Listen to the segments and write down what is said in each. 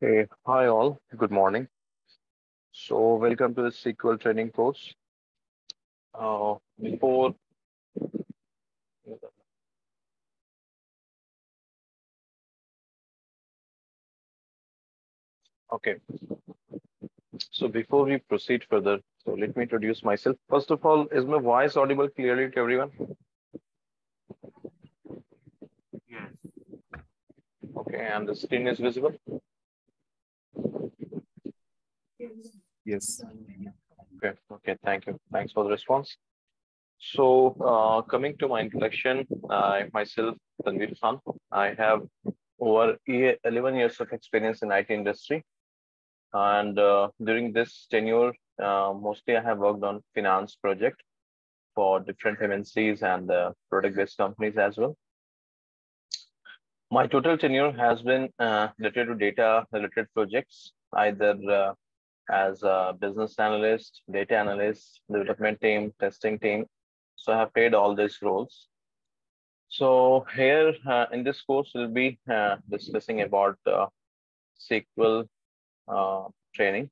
Hey, hi all. Good morning. So, welcome to the SQL training course. Uh, before okay, so before we proceed further, so let me introduce myself. First of all, is my voice audible clearly to everyone? Yes. Okay, and the screen is visible. Yes. Okay, okay, thank you. Thanks for the response. So, uh, coming to my introduction, I myself, Tanvir Khan, I have over e- 11 years of experience in IT industry. And uh, during this tenure, uh, mostly I have worked on finance project for different MNCs and uh, product-based companies as well. My total tenure has been uh, related to data-related projects, either uh, as a business analyst, data analyst, development team, testing team. So I have played all these roles. So here uh, in this course, we'll be uh, discussing about uh, SQL uh, training.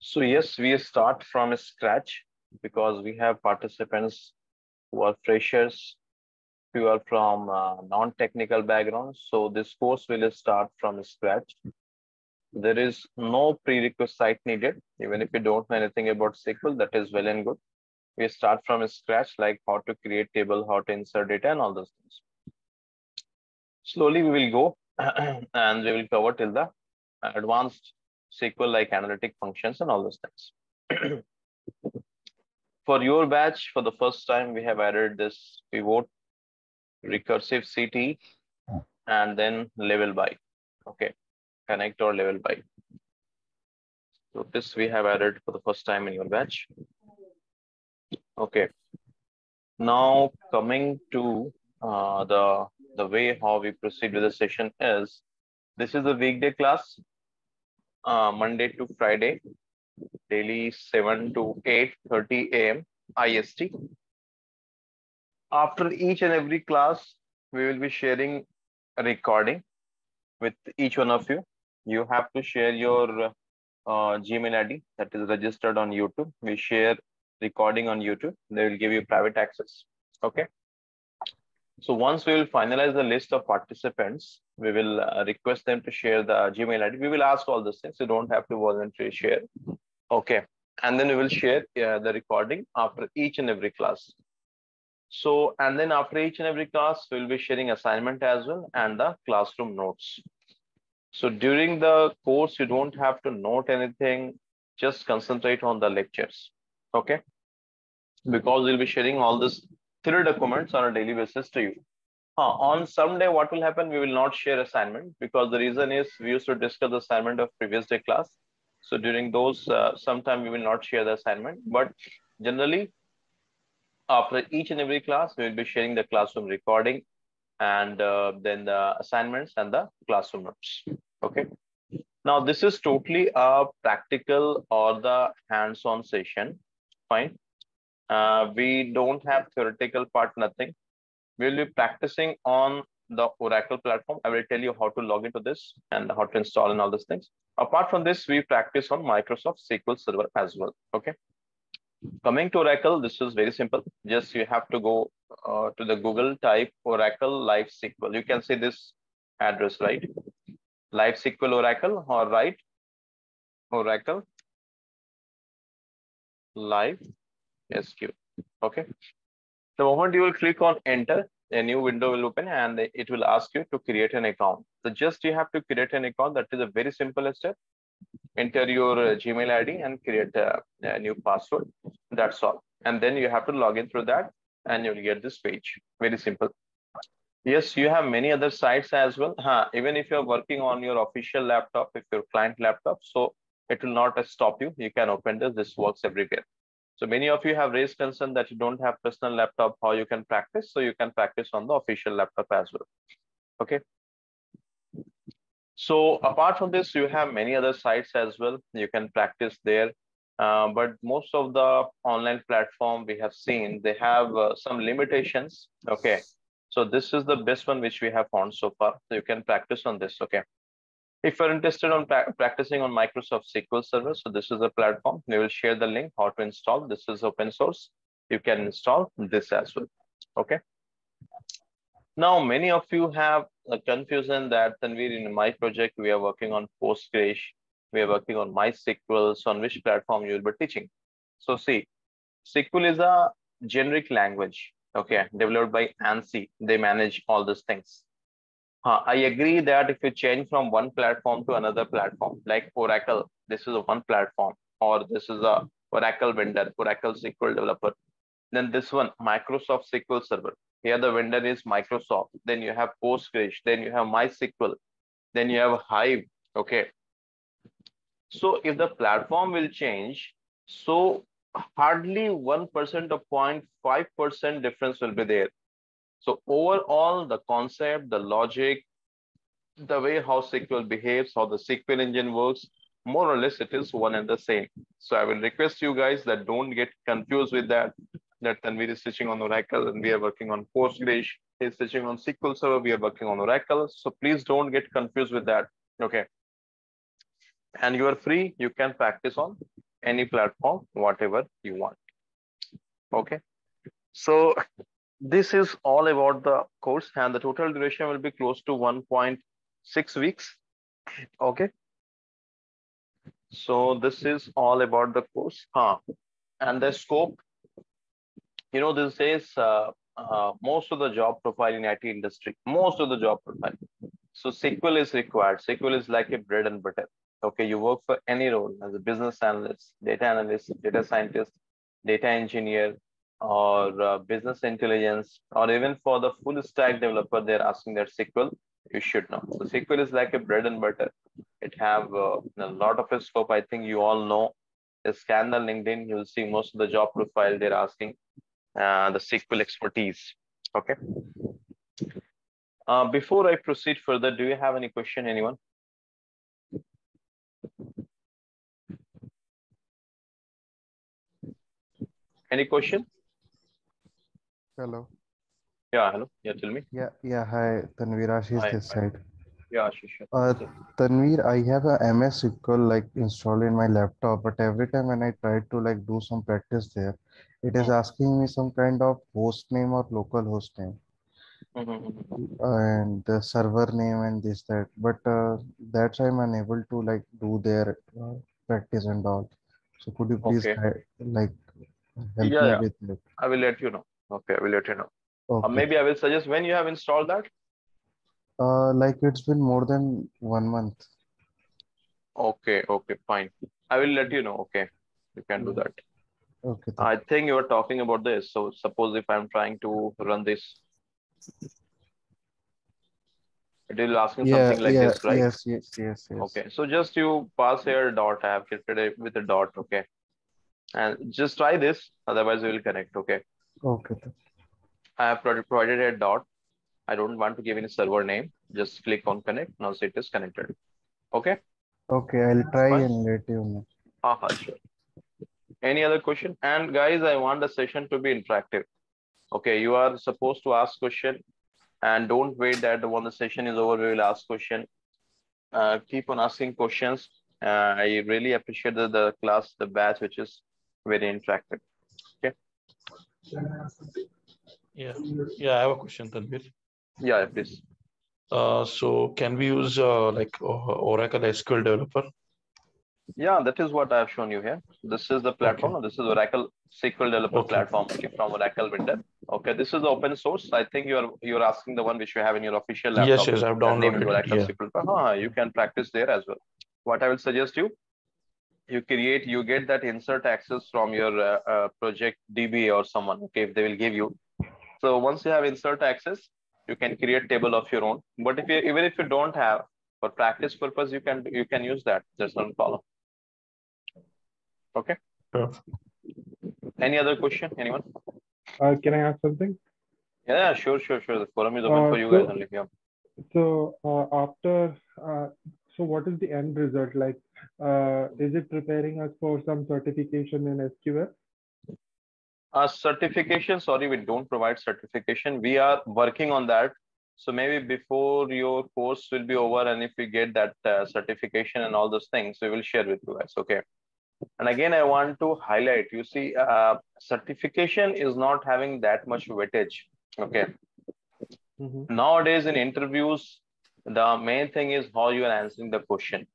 So yes, we start from scratch because we have participants who are freshers, who are from uh, non-technical backgrounds. So this course will start from scratch. There is no prerequisite needed. Even if you don't know anything about SQL, that is well and good. We start from scratch, like how to create table, how to insert data, and all those things. Slowly we will go and we will cover till the advanced SQL like analytic functions and all those things. for your batch, for the first time, we have added this pivot, recursive CT, and then level by. Okay, connector level by. So this we have added for the first time in your batch. Okay. Now coming to uh, the the way how we proceed with the session is this is a weekday class, uh, Monday to Friday, daily 7 to 8 30 a.m. IST. After each and every class, we will be sharing a recording with each one of you. You have to share your uh, Gmail ID that is registered on YouTube. We share recording on YouTube. They will give you private access. Okay. So once we will finalize the list of participants, we will uh, request them to share the Gmail ID. We will ask all these things. You don't have to voluntarily share. Okay. And then we will share uh, the recording after each and every class. So, and then after each and every class, we'll be sharing assignment as well and the classroom notes. So during the course, you don't have to note anything, just concentrate on the lectures. Okay. Because we'll be sharing all these three documents on a daily basis to you. Uh, on some day, what will happen? We will not share assignment because the reason is we used to discuss the assignment of previous day class. So during those, uh, sometime we will not share the assignment, but generally after each and every class, we will be sharing the classroom recording and uh, then the assignments and the classroom notes. Okay. Now this is totally a practical or the hands-on session. Fine. Uh, we don't have theoretical part, nothing. We'll be practicing on the Oracle platform. I will tell you how to log into this and how to install and all these things. Apart from this, we practice on Microsoft SQL Server as well. Okay. Coming to Oracle, this is very simple. Just you have to go uh, to the Google type Oracle Live SQL. You can see this address, right? Live SQL Oracle or right? Oracle Live SQ. Okay. The moment you will click on enter, a new window will open and it will ask you to create an account. So just you have to create an account. That is a very simple step. Enter your uh, Gmail ID and create a, a new password. That's all. And then you have to log in through that and you'll get this page. Very simple. Yes, you have many other sites as well. Huh, even if you're working on your official laptop, if your client laptop, so it will not stop you. You can open this. This works everywhere. So many of you have raised concern that you don't have personal laptop, how you can practice. So you can practice on the official laptop as well. Okay. So apart from this, you have many other sites as well. You can practice there. Uh, but most of the online platform we have seen, they have uh, some limitations. Okay. So this is the best one which we have found so far. So you can practice on this. Okay. If you're interested on pra practicing on Microsoft SQL Server, so this is the platform. We will share the link how to install. This is open source. You can install this as well. Okay. Now, many of you have a confusion that Tanvir, in my project, we are working on Postgres, we are working on MySQL, so on which platform you will be teaching. So see, SQL is a generic language, okay, developed by ANSI. They manage all these things. Uh, I agree that if you change from one platform to another platform, like Oracle, this is a one platform, or this is a Oracle vendor, Oracle SQL developer. Then this one, Microsoft SQL Server. Here the vendor is Microsoft. Then you have Postgres. Then you have MySQL. Then you have Hive. Okay. So if the platform will change, so hardly 1% or 0.5% difference will be there. So overall, the concept, the logic, the way how SQL behaves, how the SQL engine works, more or less it is one and the same. So I will request you guys that don't get confused with that, that Tanvir is teaching on Oracle and we are working on Postgres. He's teaching on SQL Server, we are working on Oracle. So please don't get confused with that. Okay. And you are free, you can practice on any platform, whatever you want. Okay. So this is all about the course and the total duration will be close to 1.6 weeks. Okay. So this is all about the course. Huh. And the scope, you know, this is uh, uh, most of the job profile in IT industry, most of the job profile. So SQL is required. SQL is like a bread and butter. Okay, you work for any role as a business analyst, data analyst, data scientist, data engineer, or uh, business intelligence, or even for the full stack developer, they're asking that SQL, you should know. So SQL is like a bread and butter. It have uh, a lot of scope. I think you all know. Scan the LinkedIn, you'll see most of the job profile they're asking uh, the SQL expertise. Okay. Uh, before I proceed further, do you have any question, anyone? Any question? Hello. Yeah, hello. Yeah, tell me. Yeah, yeah. Hi, Tanvir Ashish Hi, this hi. side. Yeah, sure. Uh, Tanvir, I have a MS SQL like installed in my laptop, but every time when I try to like do some practice there, it is asking me some kind of host name or local host name Mhm. and the server name and this that. But uh, that's why I'm unable to like do their uh, practice and all. So could you please Okay. like help Yeah, me yeah. with it? I will let you know. Okay, I will let you know. Uh, maybe I will suggest when you have installed that. Uh, like it's been more than one month. Okay, okay, fine. I will let you know. Okay, you can do that. Okay. I think you are talking about this. So suppose if I'm trying to run this, it will asking Yeah, something like yeah, this, right? yes, yes, yes, yes. Okay, so just you pass here dot. I have created it with a dot. Okay, and just try this. Otherwise, we will connect. Okay, Okay. I have provided a dot. I don't want to give any server name. Just click on connect. Now it is connected. Okay. Okay, I'll try Fine. and let you know. Aha, sure. Any other question? And guys, I want the session to be interactive. Okay, you are supposed to ask question and don't wait that when the session is over, we will ask question. Uh, keep on asking questions. Uh, I really appreciate the, the class, the batch, which is very interactive. Okay. Yeah, yeah, I have a question, Tanvir. Yeah, please. Uh, so can we use uh, like uh, Oracle SQL Developer? Yeah, that is what I have shown you here. This is the platform. and This is Oracle SQL Developer Okay. platform okay, from Oracle vendor. Okay, this is open source. I think you're you're asking the one which you have in your official laptop. Yes, yes, I've the name is downloaded it. Oracle Yeah. SQL. Uh-huh, you can practice there as well. What I will suggest you, you create, you get that insert access from your uh, uh, project DBA or someone. Okay, if they will give you. So once you have insert access, you can create table of your own. But if you even if you don't have, for practice purpose, you can you can use that. There's no problem. Okay. Sure. Any other question? Anyone? Uh, can I ask something? Yeah, sure, sure, sure. The forum is open Uh, for you guys so- only. Yeah. So uh, after, uh, so what is the end result like? Uh, is it preparing us for some certification in SQL? Uh, certification, sorry, we don't provide certification. We are working on that. So maybe before your course will be over, and if we get that uh, certification and all those things, we will share with you guys. Okay. And again, I want to highlight. You see, uh, certification is not having that much weightage. Okay. Mhm. Nowadays, in interviews, the main thing is how you are answering the question.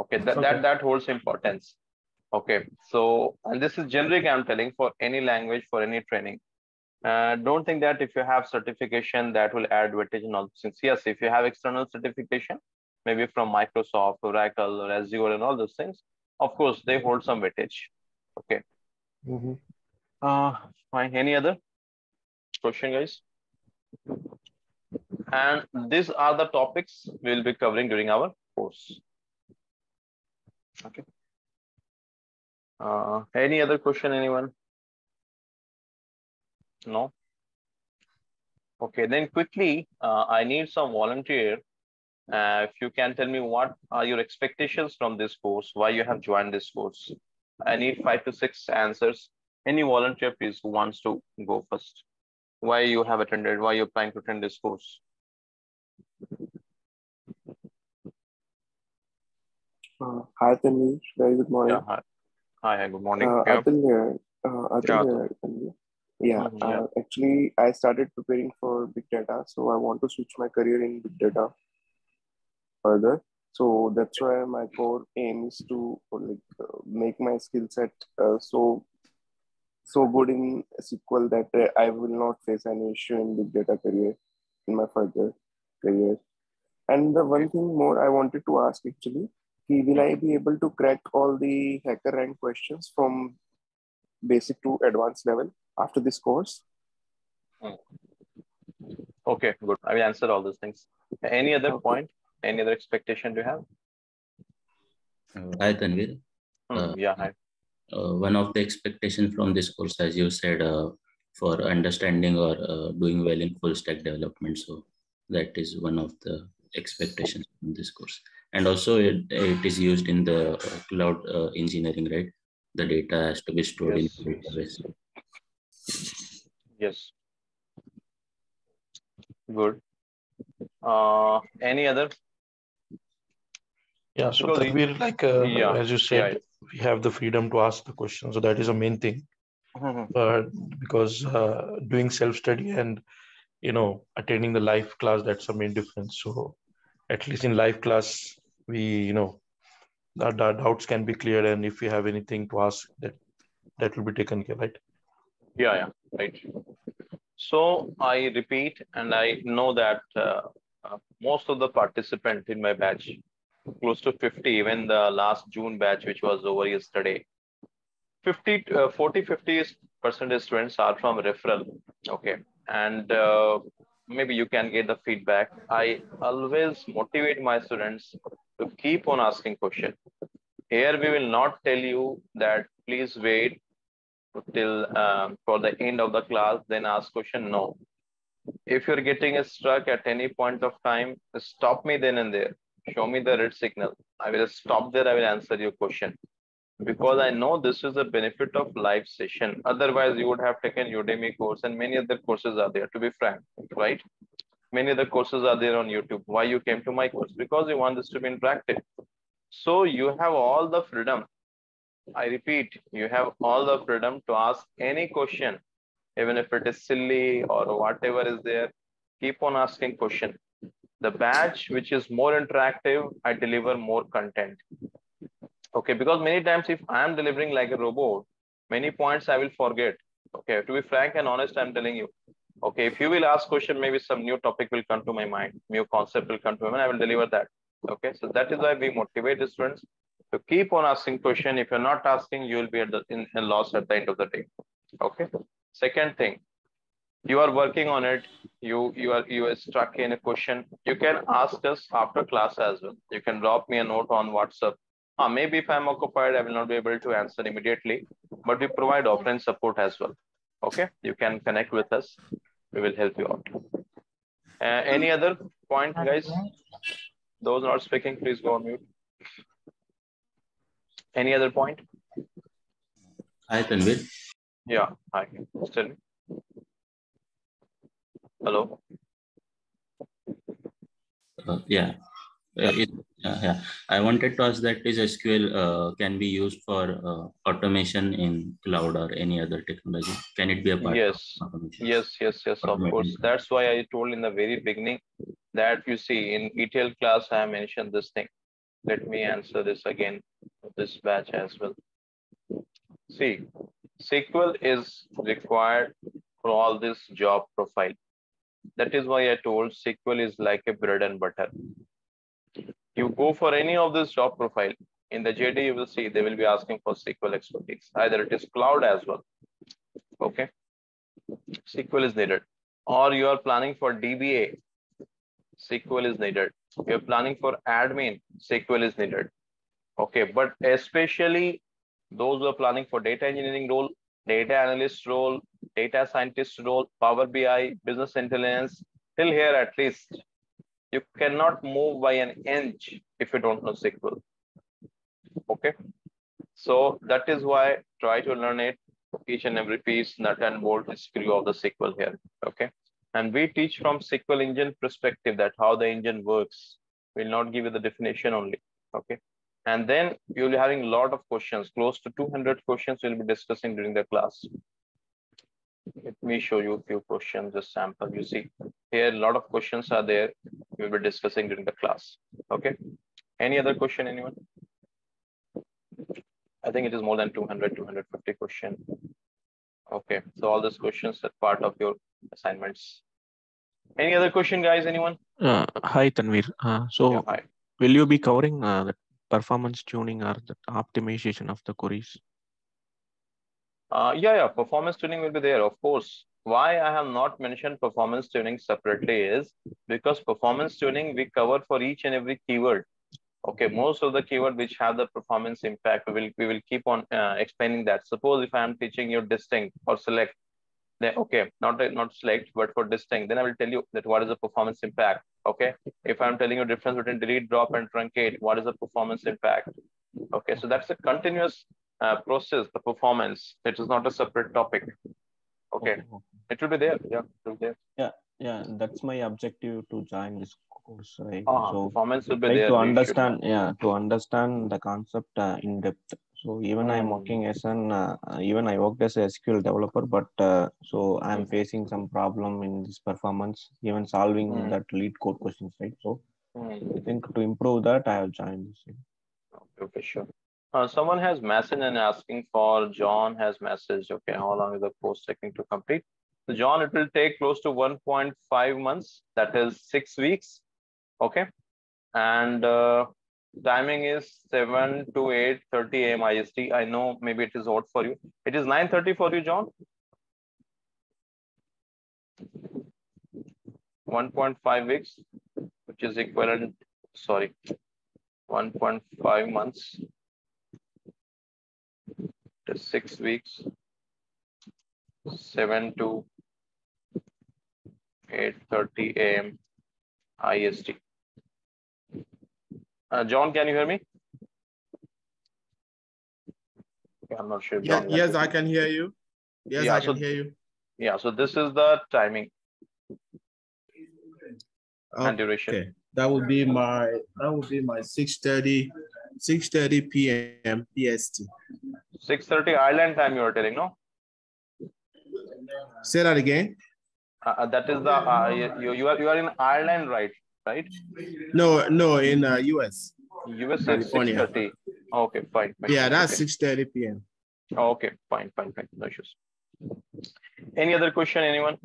Okay, that Okay. that that holds importance. Okay, so and this is generic. I'm telling for any language for any training. Uh, don't think that if you have certification that will add weightage and all since yes if you have external certification maybe from microsoft oracle or azure and all those things of course they hold some weightage. Okay. Mhm. uh fine. Any other question guys? And these are the topics we'll be covering during our course. Okay. Uh any other question anyone? No? Okay, then quickly, uh, I need some volunteer. Uh, if you can tell me what are your expectations from this course, why you have joined this course. I need five to six answers. Any volunteer, please, who wants to go first? Why you have attended, why you're planning to attend this course? Uh, hi, Tanvi. Very good morning. Yeah, hi. Hi, good morning. Uh, Yeah. Atul here. Uh, Atul Yeah, here. Tanvi. Yeah, Mhm, yeah. uh, actually, I started preparing for big data, so I want to switch my career in big data further. So that's why my core aim is to like uh, make my skill set uh, so so good in SQL that uh, I will not face any issue in big data career in my further career. And the one thing more I wanted to ask actually, will I be able to crack all the HackerRank questions from basic to advanced level after this course? Okay, good. I will answer all those things. Any other Okay. point? Any other expectation do you have? Uh, Hi, Tanvir. Hmm, Uh, yeah, hi. Uh, one of the expectation from this course, as you said, uh, for understanding or uh, doing well in full stack development. So that is one of the expectations in this course. And also it, it is used in the uh, cloud uh, engineering, right? The data has to be stored Yes, in database. Yes. Good. Uh, any other? Yeah, so Because it- Tanvir, like uh, Yeah, as you yeah, said, we have the freedom to ask the question. So that is a main thing. Mhm. But because uh, doing self-study and you know attending the live class, that's the main difference. So at least in live class, we you know the, the doubts can be cleared, and if we have anything to ask, that that will be taken care, right? Yeah, yeah, right. So I repeat, and I know that uh, uh, most of the participant in my batch, close to 50, even the last June batch, which was over yesterday, 50, uh, 40, 50 percent of students are from referral. Okay. And uh, maybe you can get the feedback. I always motivate my students to keep on asking questions. Here we will not tell you that please wait till um, for the end of the class, then ask question. No. If you're getting stuck at any point of time, stop me then and there. Show me the red signal. I will stop there. I will answer your question because I know this is the benefit of live session. Otherwise, you would have taken Udemy course and many other courses are there. To be frank, right? Many other courses are there on YouTube. Why you came to my course? Because you want this to be interactive. So you have all the freedom I repeat, you have all the freedom to ask any question, even if it is silly or whatever is there. Keep on asking question. The batch which is more interactive, I deliver more content. Okay, because many times if I am delivering like a robot, many points I will forget. Okay, to be frank and honest, I'm telling you. Okay, if you will ask question, maybe some new topic will come to my mind, new concept will come to my mind. I will deliver that. Okay, so that is why we motivate the students to keep on asking question. If you're not asking, you will be at the in, in loss at the end of the day. Okay. Second thing, you are working on it. You you are you are stuck in a question. You can ask us after class as well. You can drop me a note on WhatsApp. Uh, maybe if I'm occupied, I will not be able to answer immediately, but we provide offline support as well. Okay, you can connect with us. We will help you out. Uh, any other point, guys? Those not speaking, please go on mute. Any other point? Hi, Tanvir. Yeah, hi. Still. Hello. Uh, yeah. Uh, it, uh, yeah, I wanted to ask that is SQL uh, can be used for uh, automation in cloud or any other technology? Can it be a part Yes, yes, yes, yes, of course. That's why I told in the very beginning that you see in ETL class, I mentioned this thing. Let me answer this again, this batch as well. See, SQL is required for all this job profile. That is why I told SQL is like a bread and butter. You go for any of this job profile, in the JD, you will see they will be asking for SQL expertise. Either it is cloud as well. Okay. SQL is needed. Or you are planning for DBA, SQL is needed. You're planning for admin, SQL is needed. Okay, but especially those who are planning for data engineering role, data analyst role, data scientist role, Power BI, business intelligence, till here at least, you cannot move by an inch if you don't know SQL. Okay, so that is why try to learn it each and every piece, nut and bolt screw of the SQL here. Okay, and we teach from SQL engine perspective that how the engine works. We'll not give you the definition only. Okay, and then you'll be having a lot of questions, close to 200 questions we'll be discussing during the class. Let me show you a few questions, just sample. You see here, a lot of questions are there. We'll be discussing during the class. Okay. Any other question, anyone? I think it is more than 200, 250 question. Okay. So all these questions are part of your assignments. Any other question, guys? Anyone? Uh, hi, Tanvir. Uh, so, Yeah, hi. will you be covering uh, the performance tuning or the optimization of the queries? Uh, yeah, yeah, performance tuning will be there, of course. Why I have not mentioned performance tuning separately is because performance tuning we cover for each and every keyword. Okay, most of the keyword which have the performance impact, we will we will keep on uh, explaining that. Suppose if I am teaching you distinct or select, then okay, not not select, but for distinct, then I will tell you that what is the performance impact. Okay, if I'm telling you difference between delete, drop, and truncate, what is the performance impact? Okay, so that's a continuous uh, process, the performance. It is not a separate topic. Okay, it will be there. Yeah, it will be there. Yeah, that's my objective to join this course, right? Ah, so, performance will be try there. to We should- understand, yeah, to understand the concept uh, in depth. So even I'm working as an, uh, even I worked as a SQL developer, but uh, so I'm facing some problem in this performance, even solving Hmm. that LeetCode questions, right? So Hmm. I think to improve that, I have joined this. Okay, okay, sure. Uh, someone has messaged and asking for John has messaged. Okay, how long is the course taking to complete? So John, it will take close to 1.5 months. That is six weeks. Okay, and uh, timing is 7 to 8:30 a.m. IST. I know maybe it is odd for you. It is 9:30 for you, John. 1.5 weeks, which is equivalent. Sorry, 1.5 months to six weeks, seven to eight thirty AM IST. Uh, John, can you hear me? Okay, I'm not sure. Yeah, John yes, I can hear you. Yes, Yeah, I can so- hear you. Yeah, so this is the timing and duration. Okay, that would be my, that would be my 6:30, 6:30 PM PST. Six thirty Ireland time you are telling, no? Say that again? Uh, uh, that is the uh, you you are you are in Ireland, right? Right? No, no, in uh, US. US California. thirty. Okay, fine. fine. Yeah, that's Okay. 6:30 PM. Okay, fine, fine, fine. No issues. Any other question, anyone?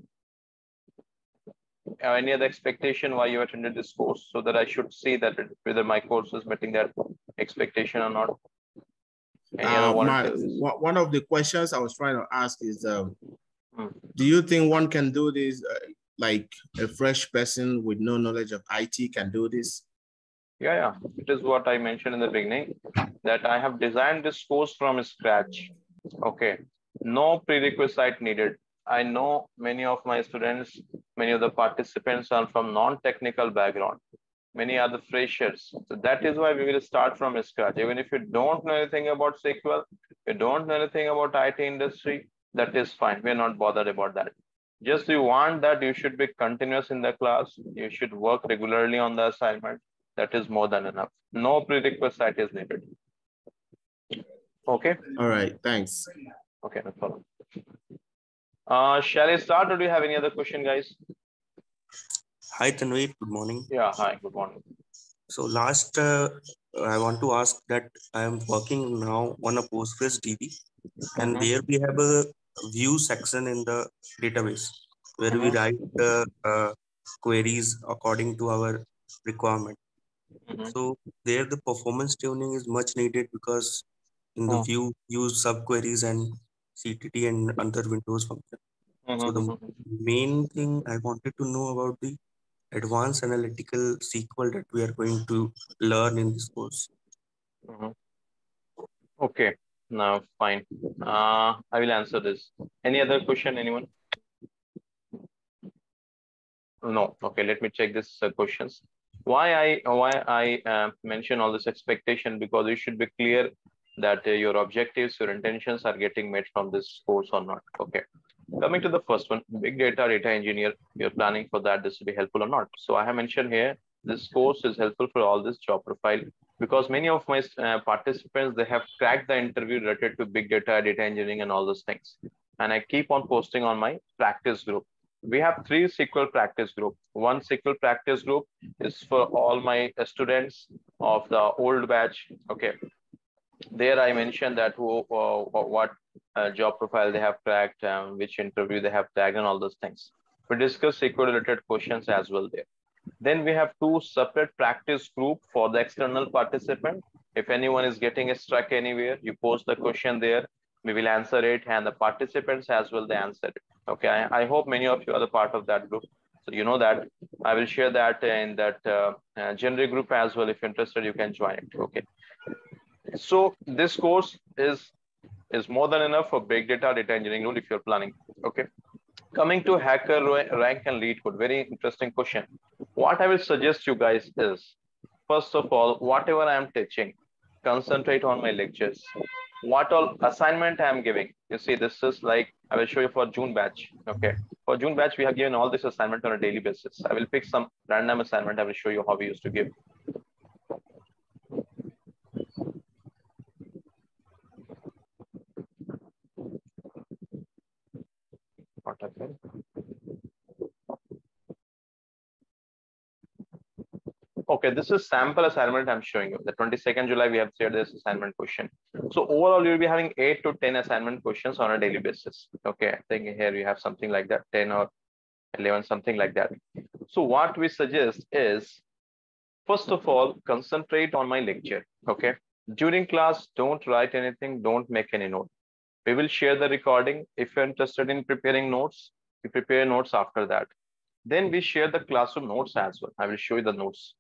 Uh, any other expectation why you attended this course so that I should see that it- whether my course is meeting that expectation or not? Uh, my, volunteers? one one of the questions I was trying to ask is, um, Hmm. do you think one can do this, uh, like a fresh person with no knowledge of IT can do this? Yeah, yeah. It is what I mentioned in the beginning that I have designed this course from scratch. Okay. No prerequisite needed. I know many of my students, many of the participants are from non-technical background. Many are the freshers. So that is why we will start from scratch. Even if you don't know anything about SQL, you don't know anything about IT industry, that is fine. We're not bothered about that. Just you want that you should be continuous in the class. You should work regularly on the assignment. That is more than enough. No prerequisite is needed. Okay. All right. Thanks. Okay, no problem. Uh, shall I start or do you have any other question, guys? Hi, Tanveer. Good morning. Yeah, hi, good morning. So last, uh, I want to ask that I am working now on a Postgres DB and Mhm. there we have a view section in the database where we Mhm. write the uh, queries according to our requirement. Mhm. So there the performance tuning is much needed because in the Oh. view use subqueries and CTE and other Windows function. So the Mhm. main thing I wanted to know about the advanced analytical SQL that we are going to learn in this course. Mhm. Okay, now fine. Uh, I will answer this. Any other question, anyone? No. Okay, let me check this uh, questions. Why I why I uh, mention all this expectation because you should be clear that uh, your objectives, your intentions are getting met from this course or not. Okay. Coming to the first one, big data data engineer. You're planning for that. This will be helpful or not. So I have mentioned here this course is helpful for all this job profile because many of my uh, participants they have cracked the interview related to big data data engineering and all those things. And i keep on posting on my practice group. We have three sql practice group. One sql practice group is for all my uh, students of the old batch. Okay. There i mentioned that who uh, what uh, job profile they have cracked um, which interview they have tagged and all those things. We discuss sql related questions as well there then we have two separate practice group for the external participant. If anyone is getting stuck anywhere, you post the question there. We will answer it and the participants as well, they answer it. Okay, I, I hope many of you are the part of that group. So you know that I will share that in that uh, uh, group as well. If interested, you can join it. Okay. So this course is is more than enough for big data data engineering if you're planning. Okay. Coming to hacker rank and LeetCode, very interesting question. What I will suggest you guys is, first of all, whatever I am teaching, concentrate on my lectures. What all assignment I am giving. You see, this is like, I will show you for June batch. Okay. For June batch, we have given all this assignment on a daily basis. I will pick some random assignment. I will show you how we used to give. Okay, this is sample assignment I'm showing you. The 22nd July, we have shared this assignment question. So overall, you'll be having eight to 10 assignment questions on a daily basis. Okay, I think here you have something like that, 10 or 11, something like that. So what we suggest is, first of all, concentrate on my lecture. Okay, during class, don't write anything, don't make any note. We will share the recording. If you're interested in preparing notes, you prepare notes after that. Then we share the classroom notes as well. I will show you the notes.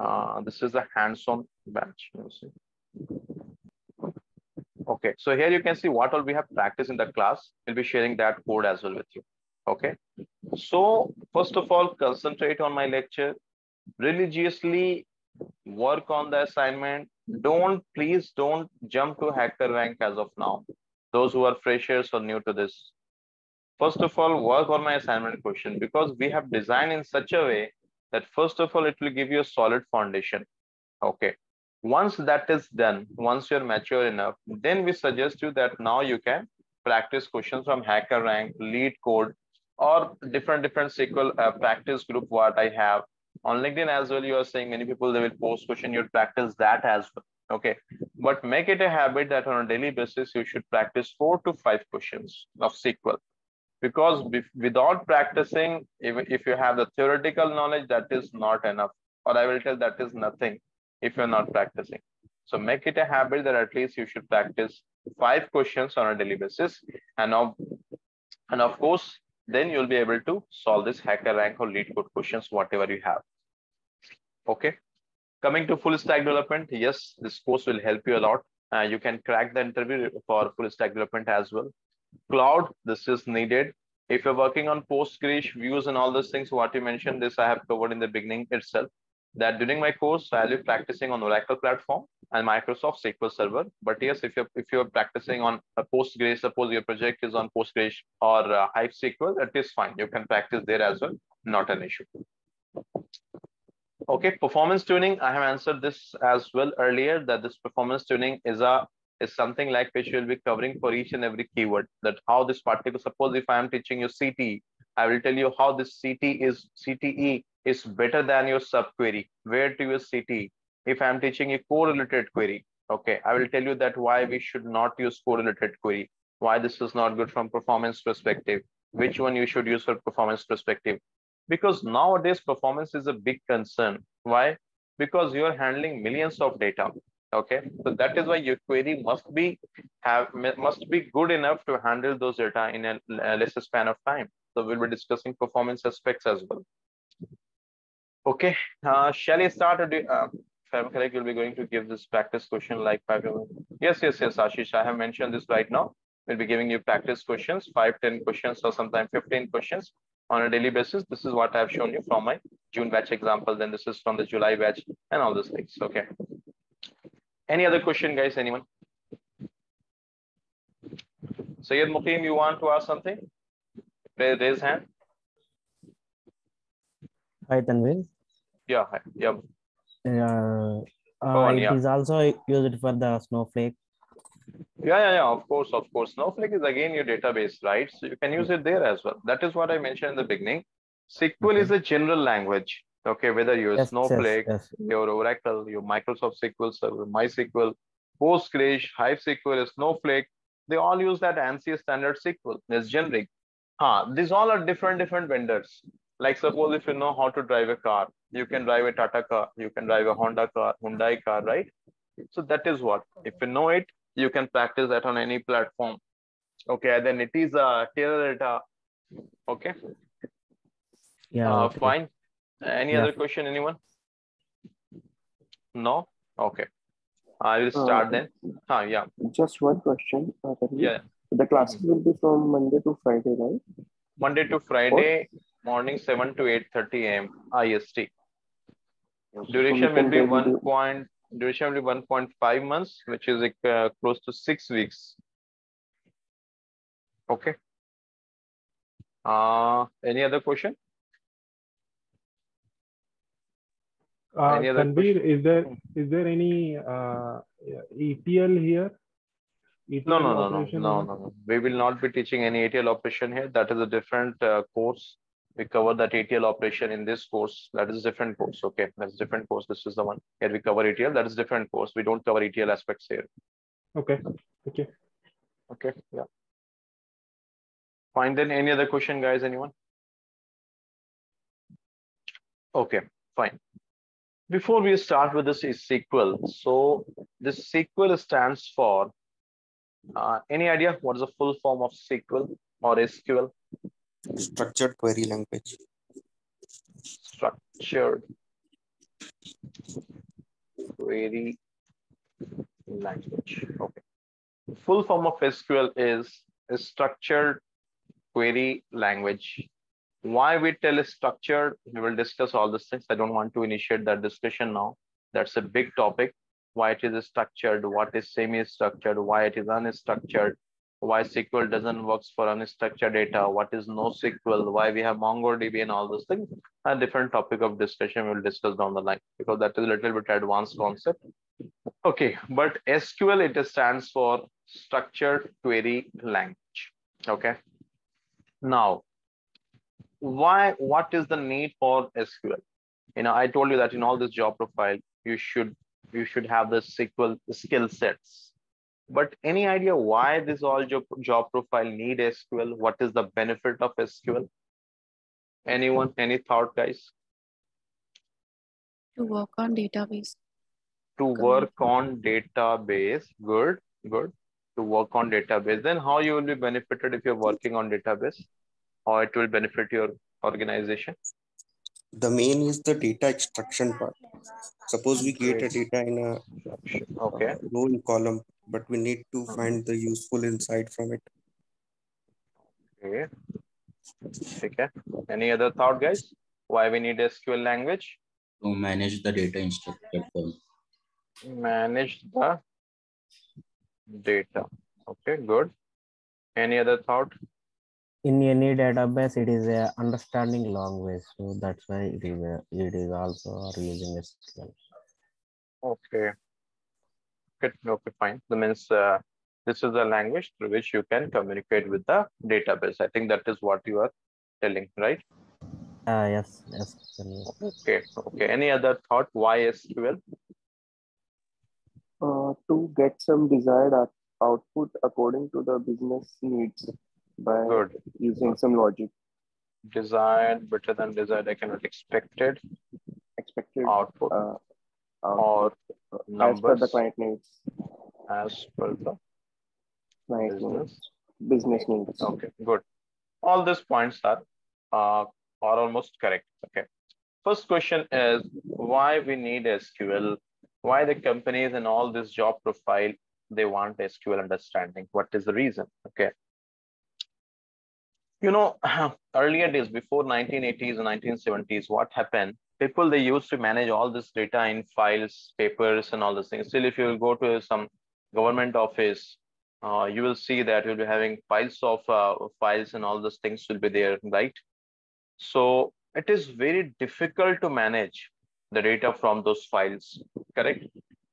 Uh, this is a hands-on batch. Okay, so here you can see what all we have practiced in the class. We'll be sharing that code as well with you. Okay, so first of all, concentrate on my lecture. Religiously work on the assignment. Don't, please don't jump to HackerRank as of now. Those who are freshers or new to this. First of all, work on my assignment question because we have designed in such a way that first of all, it will give you a solid foundation. Okay. Once that is done, once you're mature enough, then we suggest you that now you can practice questions from HackerRank, lead code, or different different SQL uh, practice group what I have. On LinkedIn as well, you are saying many people they will post question, you practice that as well. Okay. But make it a habit that on a daily basis, you should practice four to five questions of SQL because without practicing if, if you have the theoretical knowledge that is not enough. Or i will tell that is nothing if you're not practicing. So make it a habit that at least you should practice five questions on a daily basis. And now and of course then you'll be able to solve this HackerRank or LeetCode questions whatever you have. Okay? Coming to full stack development yes this course will help you a lot. Uh, you can crack the interview for full stack development as well cloud this is needed if you're working on postgres views and all those things what you mentioned this i have covered in the beginning itself that during my course i'll be practicing on oracle platform and Microsoft SQL Server. But yes, if you're if you're practicing on a Postgres, suppose your project is on Postgres or uh, Hive SQL, that is fine. You can practice there as well. Not an issue. Okay, performance tuning. I have answered this as well earlier that this performance tuning is a is something like which we'll be covering for each and every keyword. That how this particular. Suppose if I am teaching you CTE, I will tell you how this CT is CTE is better than your subquery. Where to use CTE? If I'm teaching a correlated query, okay, I will tell you that why we should not use correlated query, why this is not good from performance perspective, which one you should use for performance perspective. Because nowadays performance is a big concern. Why? Because you are handling millions of data. Okay, so that is why your query must be have must be good enough to handle those data in a, a lesser span of time. So we'll be discussing performance aspects as well. Okay, uh, shall I start? Or do, uh, if I'm correct, you'll be going to give this practice question like five. Yes, yes, yes, Ashish. I have mentioned this right now. We'll be giving you practice questions, five, 10 questions, or sometimes 15 questions on a daily basis. This is what I've shown you from my June batch example. Then this is from the July batch and all those things. Okay. Any other question, guys? Anyone? Sayyid Muqim, you want to ask something? Raise hand. Hi, Tanvir. Yeah, hi. Yeah. Uh, Go on, it yeah. is also used for the Snowflake. Yeah, yeah, yeah. Of course, of course. Snowflake is again your database, right? So you can use it there as well. That is what I mentioned in the beginning. SQL is a general language. Okay, whether you're Yes, yes, Snowflake, yes. your Oracle, your Microsoft SQL Server, MySQL, Postgres, Hive SQL, Snowflake, they all use that ANSI standard SQL. It's generic. Huh, these all are different, different vendors. Like suppose if you know how to drive a car, you can drive a Tata car, you can drive a Honda car, Hyundai car, right? So that is what. If you know it, you can practice that on any platform. Okay, then it is a Teradata. Okay, Yeah. uh, okay. fine. Any Yeah. other question, anyone? No? Okay. I will Uh, start then. Huh, yeah, Just one question. Uh, yeah. The classes will be from Monday to Friday, right? Monday to Friday, morning 7 to 8.30 a.m. IST. Duration will be one point, duration will be 1.5 months, which is like, uh, close to six weeks. Okay. Uh, any other question? Uh, is there is there any uh, ETL here? ETL No, no, no, no, no, no, no. We will not be teaching any ETL operation here. That is a different uh, course. We cover that ETL operation in this course. That is a different course. Okay, that's a different course. This is the one. Here we cover ETL. That is different course. We don't cover ETL aspects here. Okay. Okay. Okay, yeah. Fine then. Any other question, guys? Anyone? Okay, fine. Before we start with this is SQL. So this SQL stands for, uh, any idea what is the full form of SQL or SQL? Structured query language. Structured query language. Okay. Full form of SQL is a structured query language. Why we tell it structured, we will discuss all these things. I don't want to initiate that discussion now. That's a big topic. Why it is structured, what is semi-structured, why it is unstructured, why SQL doesn't work for unstructured data, what is NoSQL, why we have MongoDB and all those things. A different topic of discussion we'll discuss down the line because that is a little bit advanced concept. Okay, but SQL it stands for structured query language. Okay. Now, why what is the need for SQL? You know, I told you that in all this job profile, you should you should have the SQL skill sets. But any idea why this all job, job profile need SQL? What is the benefit of SQL? Anyone, any thought, guys? to work on database. To work on database. Good, good. To work on database. Then how you will be benefited if you're working on database? How it will benefit your organization? The main is the data extraction part. Suppose we get a data in a Okay. row and column, but we need to find the useful insight from it. Okay. Okay. Any other thought, guys? Why we need SQL language? To manage the data in structured form. manage the data. Okay, good. Any other thought? In any database, it is a understanding language, so that's why it is a, it is also using SQL. Okay. Good. Okay, fine. That means uh, this is a language through which you can communicate with the database. I think that is what you are telling, right? Ah, yes, yes. Okay. Okay. Any other thought? Why SQL? Uh, to get some desired output according to the business needs by Good. using some logic Desired, better than desired. I cannot expected expected output uh, or output, uh, as per the client needs. as per the Client business. needs, business needs. Okay, good. All these points are uh, are almost correct. Okay. First question is why we need SQL? Why the companies in all this job profile they want SQL understanding? What is the reason? Okay. You know, earlier days before 1980s and 1970s, what happened? People they used to manage all this data in files, papers, and all those things. Still, if you go to some government office, uh, you will see that you'll be having piles of uh, files and all those things will be there, right? So it is very difficult to manage the data from those files, correct?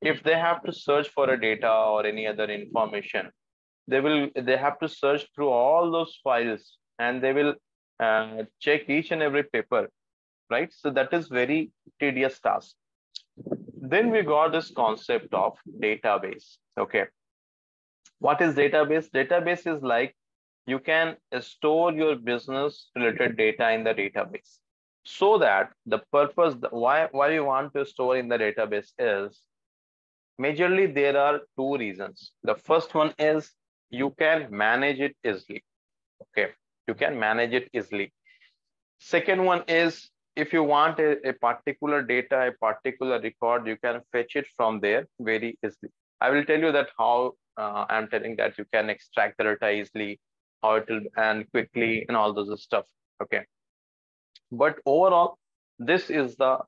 If they have to search for a data or any other information, they will they have to search through all those files and they will uh, check each and every paper, right? So that is very tedious task. Then we got this concept of database. Okay, what is database database is like you can store your business related data in the database so that the purpose why why you want to store in the database is majorly there are two reasons the first one is you can manage it easily okay you can manage it easily second one is if you want a, a particular data a particular record you can fetch it from there very easily i will tell you that how uh, I'm telling that you can extract the data easily, how it will and quickly and all those stuff. Okay. But overall, this is the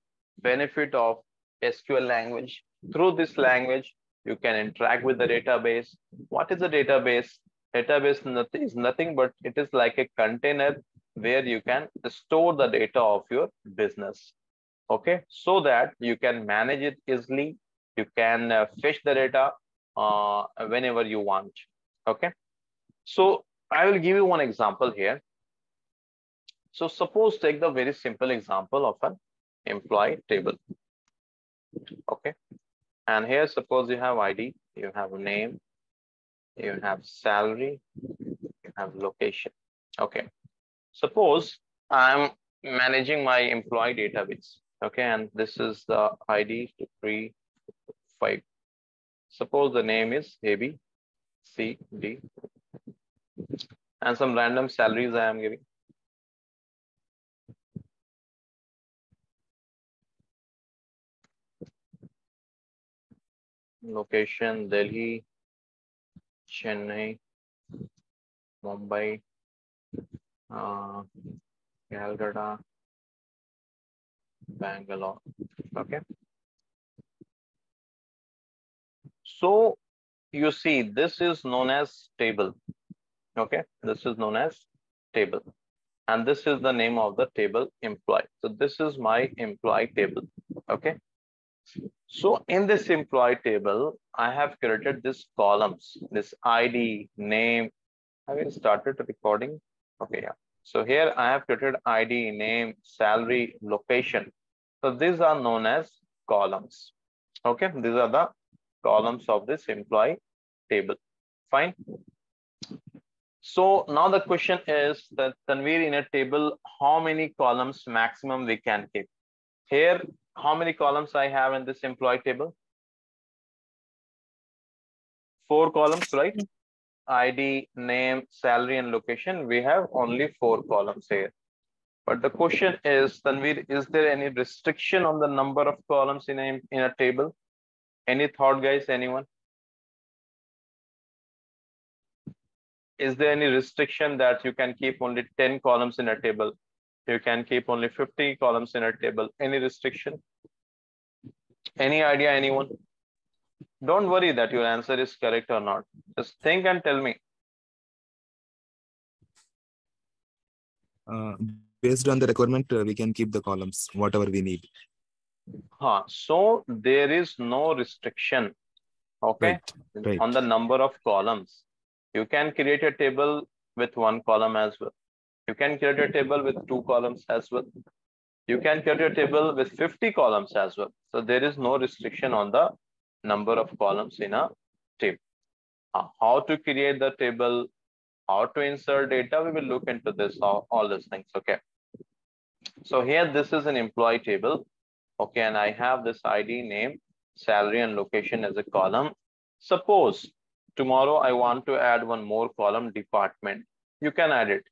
benefit of SQL language. Through this language, you can interact with the database. What is the database? Database is nothing but it is like a container where you can store the data of your business. Okay, so that you can manage it easily. You can uh, fetch the data uh, whenever you want. Okay. So I will give you one example here. So suppose take the very simple example of an employee table. Okay. And here suppose you have ID, you have a name, you have salary, you have location. Okay. Suppose I'm managing my employee database. Okay. And this is the ID three, five, Suppose the name is A, B, C, D, and some random salaries I am giving. Location Delhi, Chennai, Mumbai, uh, Calcutta, Bangalore. Okay. So you see, this is known as table. Okay, this is known as table. And this is the name of the table employee. So this is my employee table. Okay. So in this employee table, I have created this columns, this ID, name. Have you started recording? Okay, yeah. So here I have created ID, name, salary, location. So these are known as columns. Okay, these are the columns of this employee table. Fine. So now the question is that Tanvir in a table, how many columns maximum we can keep? Here, how many columns I have in this employee table? Four columns, right? ID, name, salary, and location. We have only four columns here. But the question is, Tanvir, is there any restriction on the number of columns in a, in a table? Any thought, guys? Anyone? Is there any restriction that you can keep only 10 columns in a table? You can keep only 50 columns in a table. Any restriction? Any idea, anyone? Don't worry that your answer is correct or not. Just think and tell me. Uh, based on the requirement, uh, we can keep the columns, whatever we need. Huh. So there is no restriction, okay, Right, right. on the number of columns. You can create a table with one column as well. You can create a table with two columns as well. You can create a table with 50 columns as well. So there is no restriction on the number of columns in a table. Uh, How to create the table, how to insert data, we will look into this, all, all these things, okay? So here, this is an employee table. Okay, and I have this ID name, salary and location as a column. Suppose tomorrow I want to add one more column department. You can add it.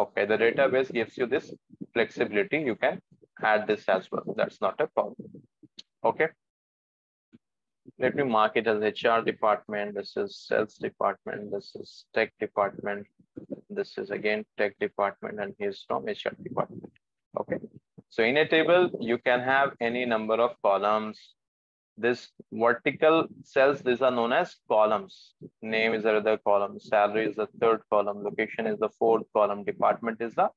Okay, the database gives you this flexibility. You can add this as well. That's not a problem. Okay. Let me mark it as HR department. This is sales department. This is tech department. This is again tech department and here's from HR department. Okay. So in a table, you can have any number of columns. This vertical cells, these are known as columns. Name is another column, salary is the third column, location is the fourth column, department is the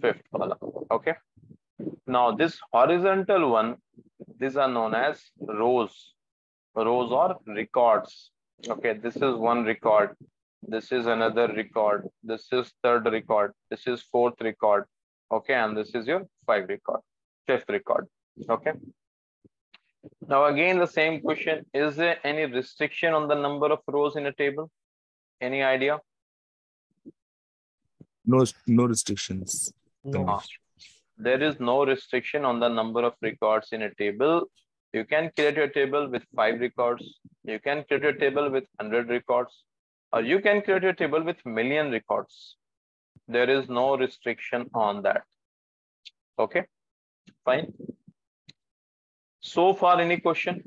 fifth column. Okay. Now this horizontal one, these are known as rows, rows or records. Okay, this is one record. This is another record. This is third record. This is fourth record. Okay, and this is your five record, fifth record. Okay. Now again, the same question, is there any restriction on the number of rows in a table? Any idea? No, no restrictions. No. There is no restriction on the number of records in a table. You can create a table with five records. You can create a table with 100 records, or you can create a table with million records. There is no restriction on that. Okay, fine. So far, any question?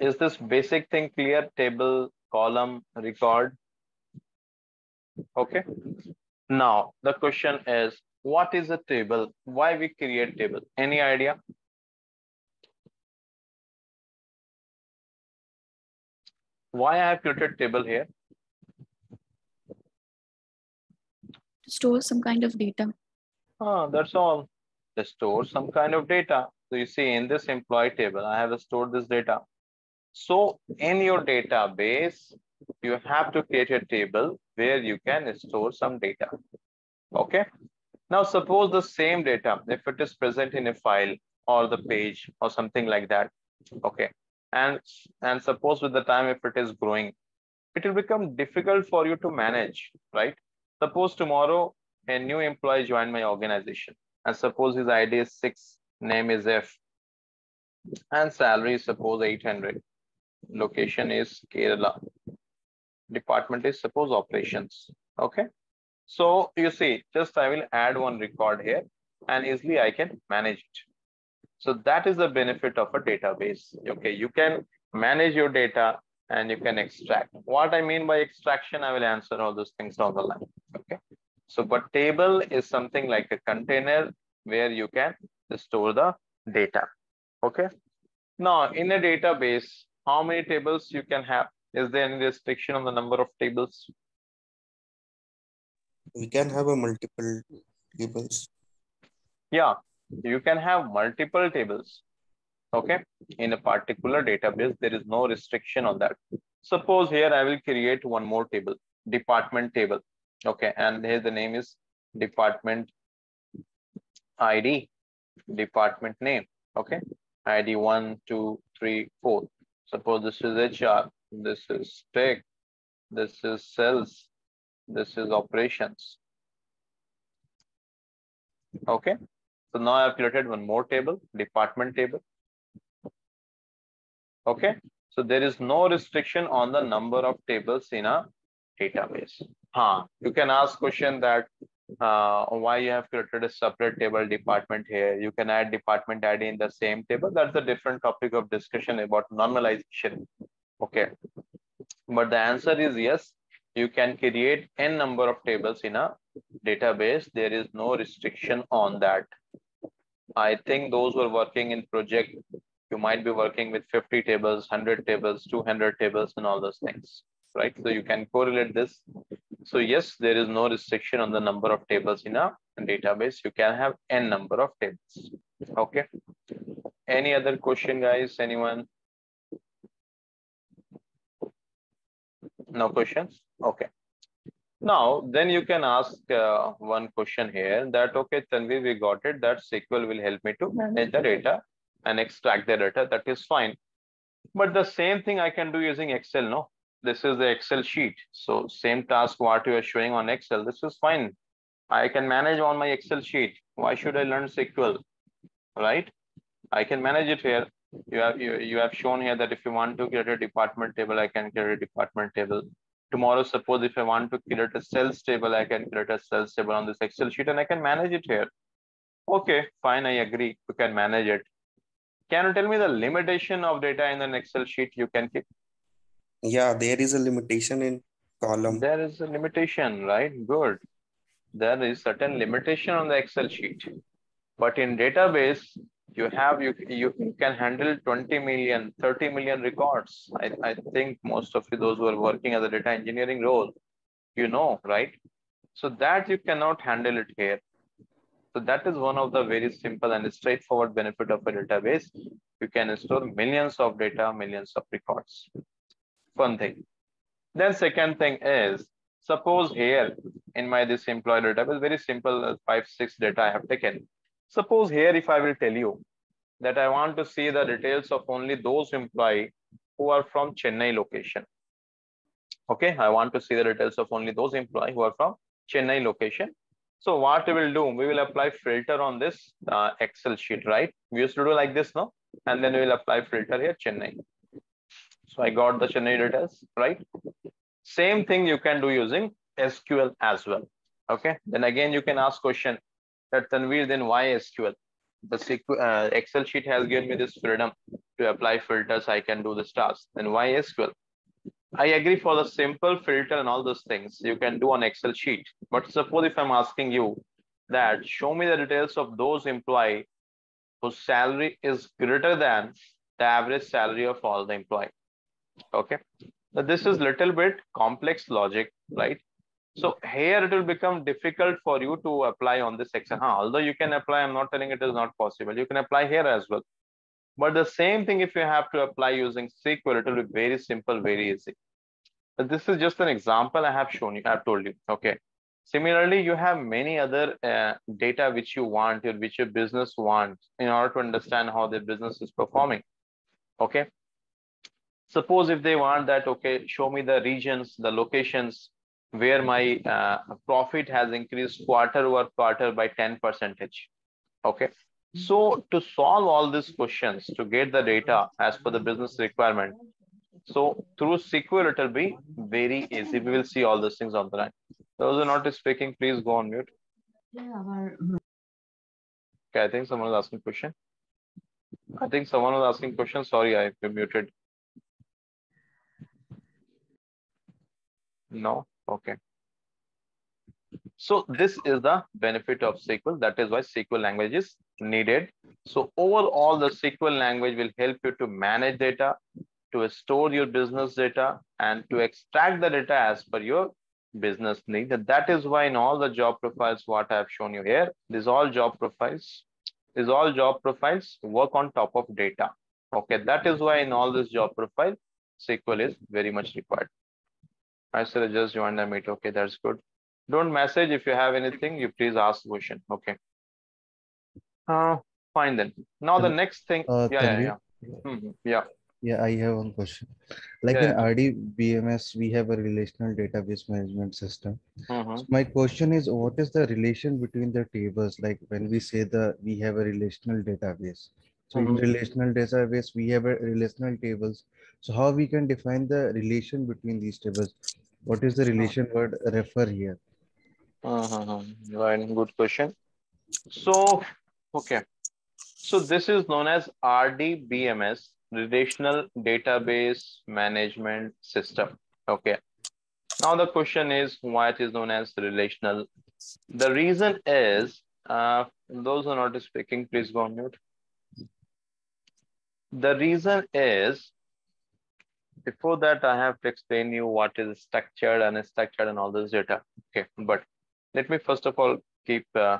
Is this basic thing clear? Table, column, record? Okay. Now, the question is, what is a table? Why we create table? Any idea? Why I have created table here? store some kind of data. Ah, that's all. To store some kind of data. So you see in this employee table, I have stored this data. So in your database, you have to create a table where you can store some data. Okay. Now suppose the same data, if it is present in a file or the page or something like that. Okay. And, and suppose with the time, if it is growing, it will become difficult for you to manage, right? Suppose tomorrow a new employee joined my organization and suppose his ID is six, name is F and salary is suppose 800. Location is Kerala. Department is suppose operations. Okay. So you see, just I will add one record here and easily I can manage it. So that is the benefit of a database. Okay, you can manage your data and you can extract. What I mean by extraction, I will answer all those things down the line. Okay. So, but table is something like a container where you can store the data. Okay. Now, in a database, how many tables you can have? Is there any restriction on the number of tables? We can have a multiple tables. Yeah, you can have multiple tables. Okay. In a particular database, there is no restriction on that. Suppose here I will create one more table, department table. Okay. And here the name is department ID, department name. Okay. ID one, two, three, four. Suppose this is HR, this is tech, this is sales, this is operations. Okay. So now I've created one more table, department table. Okay. So there is no restriction on the number of tables in a database. Huh. You can ask question that uh, why you have created a separate table department here. You can add department ID in the same table. That's a different topic of discussion about normalization. Okay. But the answer is yes, you can create n number of tables in a database. There is no restriction on that. I think those who are working in project You might be working with 50 tables, 100 tables, 200 tables, and all those things, right? So you can correlate this. So yes, there is no restriction on the number of tables in a database. You can have n number of tables. Okay. Any other question, guys? Anyone? No questions? Okay. Now, then you can ask uh, one question here that, okay, Tanvir, we got it, that SQL will help me to manage the data and extract the data. That is fine. But the same thing I can do using Excel, no? This is the Excel sheet. So same task what you are showing on Excel, this is fine. I can manage on my Excel sheet. Why should I learn SQL, right? I can manage it here. You have, you, you have shown here that if you want to create a department table, I can create a department table tomorrow, suppose if I want to create a sales table, I can create a sales table on this Excel sheet and I can manage it here. Okay, fine, I agree. You can manage it. Can you tell me the limitation of data in an Excel sheet you can keep? Yeah, there is a limitation in column. There is a limitation, right? Good. There is certain hmm. limitation on the Excel sheet. But in database, you have you you can handle 20 million 30 million records I, I think most of you those who are working as a data engineering role you know right so that you cannot handle it here so that is one of the very simple and straightforward benefit of a database you can store millions of data millions of records one thing then second thing is suppose here in my this employee database very simple uh, five six data i have taken Suppose here, if I will tell you that I want to see the details of only those employee who are from Chennai location. Okay, I want to see the details of only those employee who are from Chennai location. So what we will do, we will apply filter on this uh, Excel sheet, right? We used to do like this, no? And then we will apply filter here, Chennai. I got the Chennai details, right? Same thing you can do using SQL as well. Okay, then again, you can ask question that Tanvir, then why SQL? The SQL, uh, Excel sheet has given me this freedom to apply filters. I can do this task. Then why SQL? I agree for the simple filter and all those things you can do on Excel sheet. But suppose if I'm asking you that show me the details of those employee whose salary is greater than the average salary of all the employee. Okay. So this is little bit complex logic, right? So here it will become difficult for you to apply on this section. Huh? Although you can apply, I'm not telling it is not possible. You can apply here as well. But the same thing if you have to apply using SQL, it will be very simple, very easy. But this is just an example I have shown you, I have told you. Okay. Similarly, you have many other uh, data which you want, which your business wants in order to understand how the business is performing. Okay. Suppose if they want that, okay, show me the regions, the locations where my uh, profit has increased quarter over quarter by 10 percentage. Okay. So to solve all these questions, to get the data as per the business requirement, so through SQL, it will be very easy. We will see all those things on the line. Those are not speaking, please go on mute. Okay, I think someone was asking question. I think someone was asking question. Sorry, I muted. No. Okay. So this is the benefit of SQL. That is why SQL language is needed. So overall, the SQL language will help you to manage data, to store your business data, and to extract the data as per your business need. And that is why in all the job profiles, what I have shown you here, these all job profiles, these all job profiles work on top of data. Okay, that is why in all this job profile, SQL is very much required. I said just join the meet. Okay, that's good. Don't message if you have anything. You please ask question. Okay. Uh, fine then. Now the next thing. Uh, yeah, yeah, yeah. Mhm, Yeah. Yeah, I have one question. Like Yeah, in RDBMS, we have a relational database management system. Mhm. So my question is, what is the relation between the tables? Like when we say the we have a relational database. So in Mhm. relational database, we have a relational tables. So how we can define the relation between these tables? What is the relation word refer here? Uh-huh. Right. Good question. So, okay. So this is known as RDBMS, Relational Database Management System. Okay. Now the question is why it is known as relational. The reason is, uh, those who are not speaking, please go on mute. The reason is, before that, I have to explain you what is structured, and unstructured, and all this data. Okay, but let me first of all keep uh,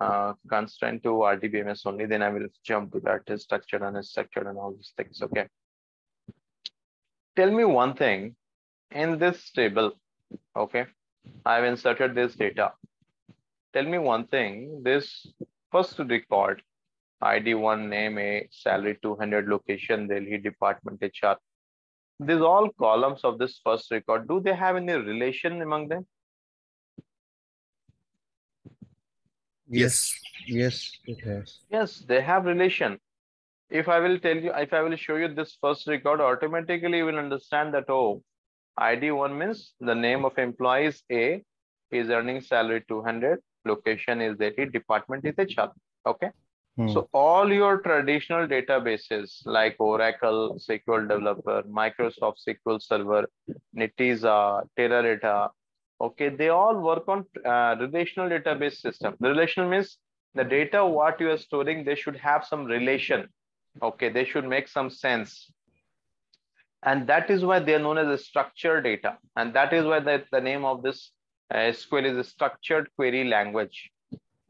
uh, constraint to RDBMS only, then I will jump to that is structured, and unstructured, and all these things. Okay. Tell me one thing in this table. Okay, I've inserted this data. Tell me one thing. This first record ID one name A salary 200 location Delhi department HR. These all columns of this first record. Do they have any relation among them? Yes. Yes, it has. Yes, they have relation. If I will tell you, if I will show you this first record, automatically you will understand that, oh, ID one means the name of employees A is earning salary 200, location is Delhi, department is HR. Okay. Hmm. So all your traditional databases like Oracle, SQL Developer, Microsoft SQL Server, Netezza, Teradata, okay, they all work on uh, relational database system. The relational means the data what you are storing, they should have some relation. Okay, they should make some sense. And that is why they are known as a structured data. And that is why the, the name of this uh, SQL is a structured query language.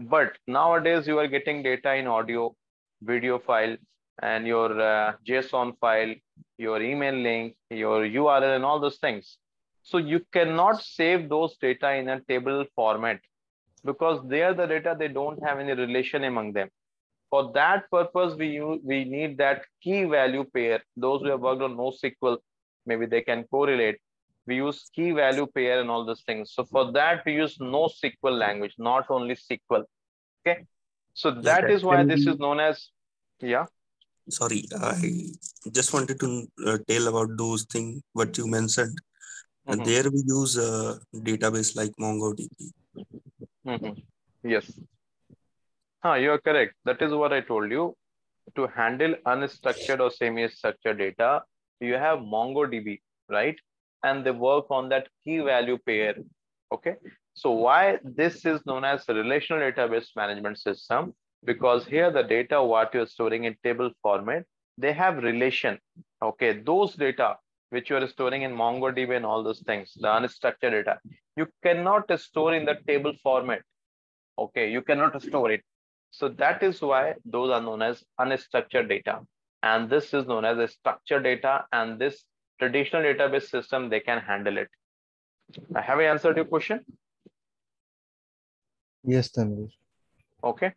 But nowadays you are getting data in audio, video file, and your uh, JSON file, your email link, your URL, and all those things. So you cannot save those data in a table format because they are the data, they don't have any relation among them. For that purpose, we use, we need that key value pair. Those who have worked on NoSQL, maybe they can correlate. We use key value pair and all those things. So for that, we use no SQL language, not only SQL. Okay. So that that is why this is known as, yeah. Sorry, I just wanted to uh, tell about those things what you mentioned. And Mhm. there we use a database like MongoDB. Mhm. Yes. Huh, you are correct. That is what I told you. To handle unstructured or semi-structured data, you have MongoDB, right? And they work on that key value pair. Okay. So why this is known as relational database management system? Because here the data what you're storing in table format, they have relation. Okay. Those data which you are storing in MongoDB and all those things, the unstructured data, you cannot store in the table format. Okay, you cannot store it. So that is why those are known as unstructured data. And this is known as a structured data. And this traditional database system, they can handle it. I have I answered your question? Yes, Tanvir. Okay.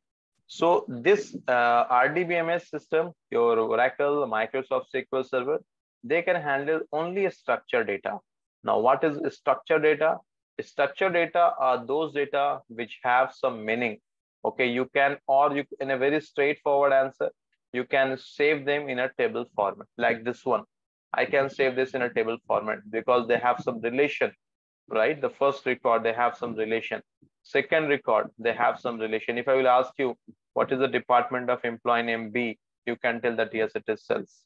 So this uh, RDBMS system, your Oracle, Microsoft SQL Server, they can handle only structured data. Now, what is structured data? Structured data are those data which have some meaning. Okay, you can, or you in a very straightforward answer, you can save them in a table format like this one. I can save this in a table format because they have some relation, right? The first record, they have some relation. Second record, they have some relation. If I will ask you, what is the department of employee name B? You can tell that yes, it is sales.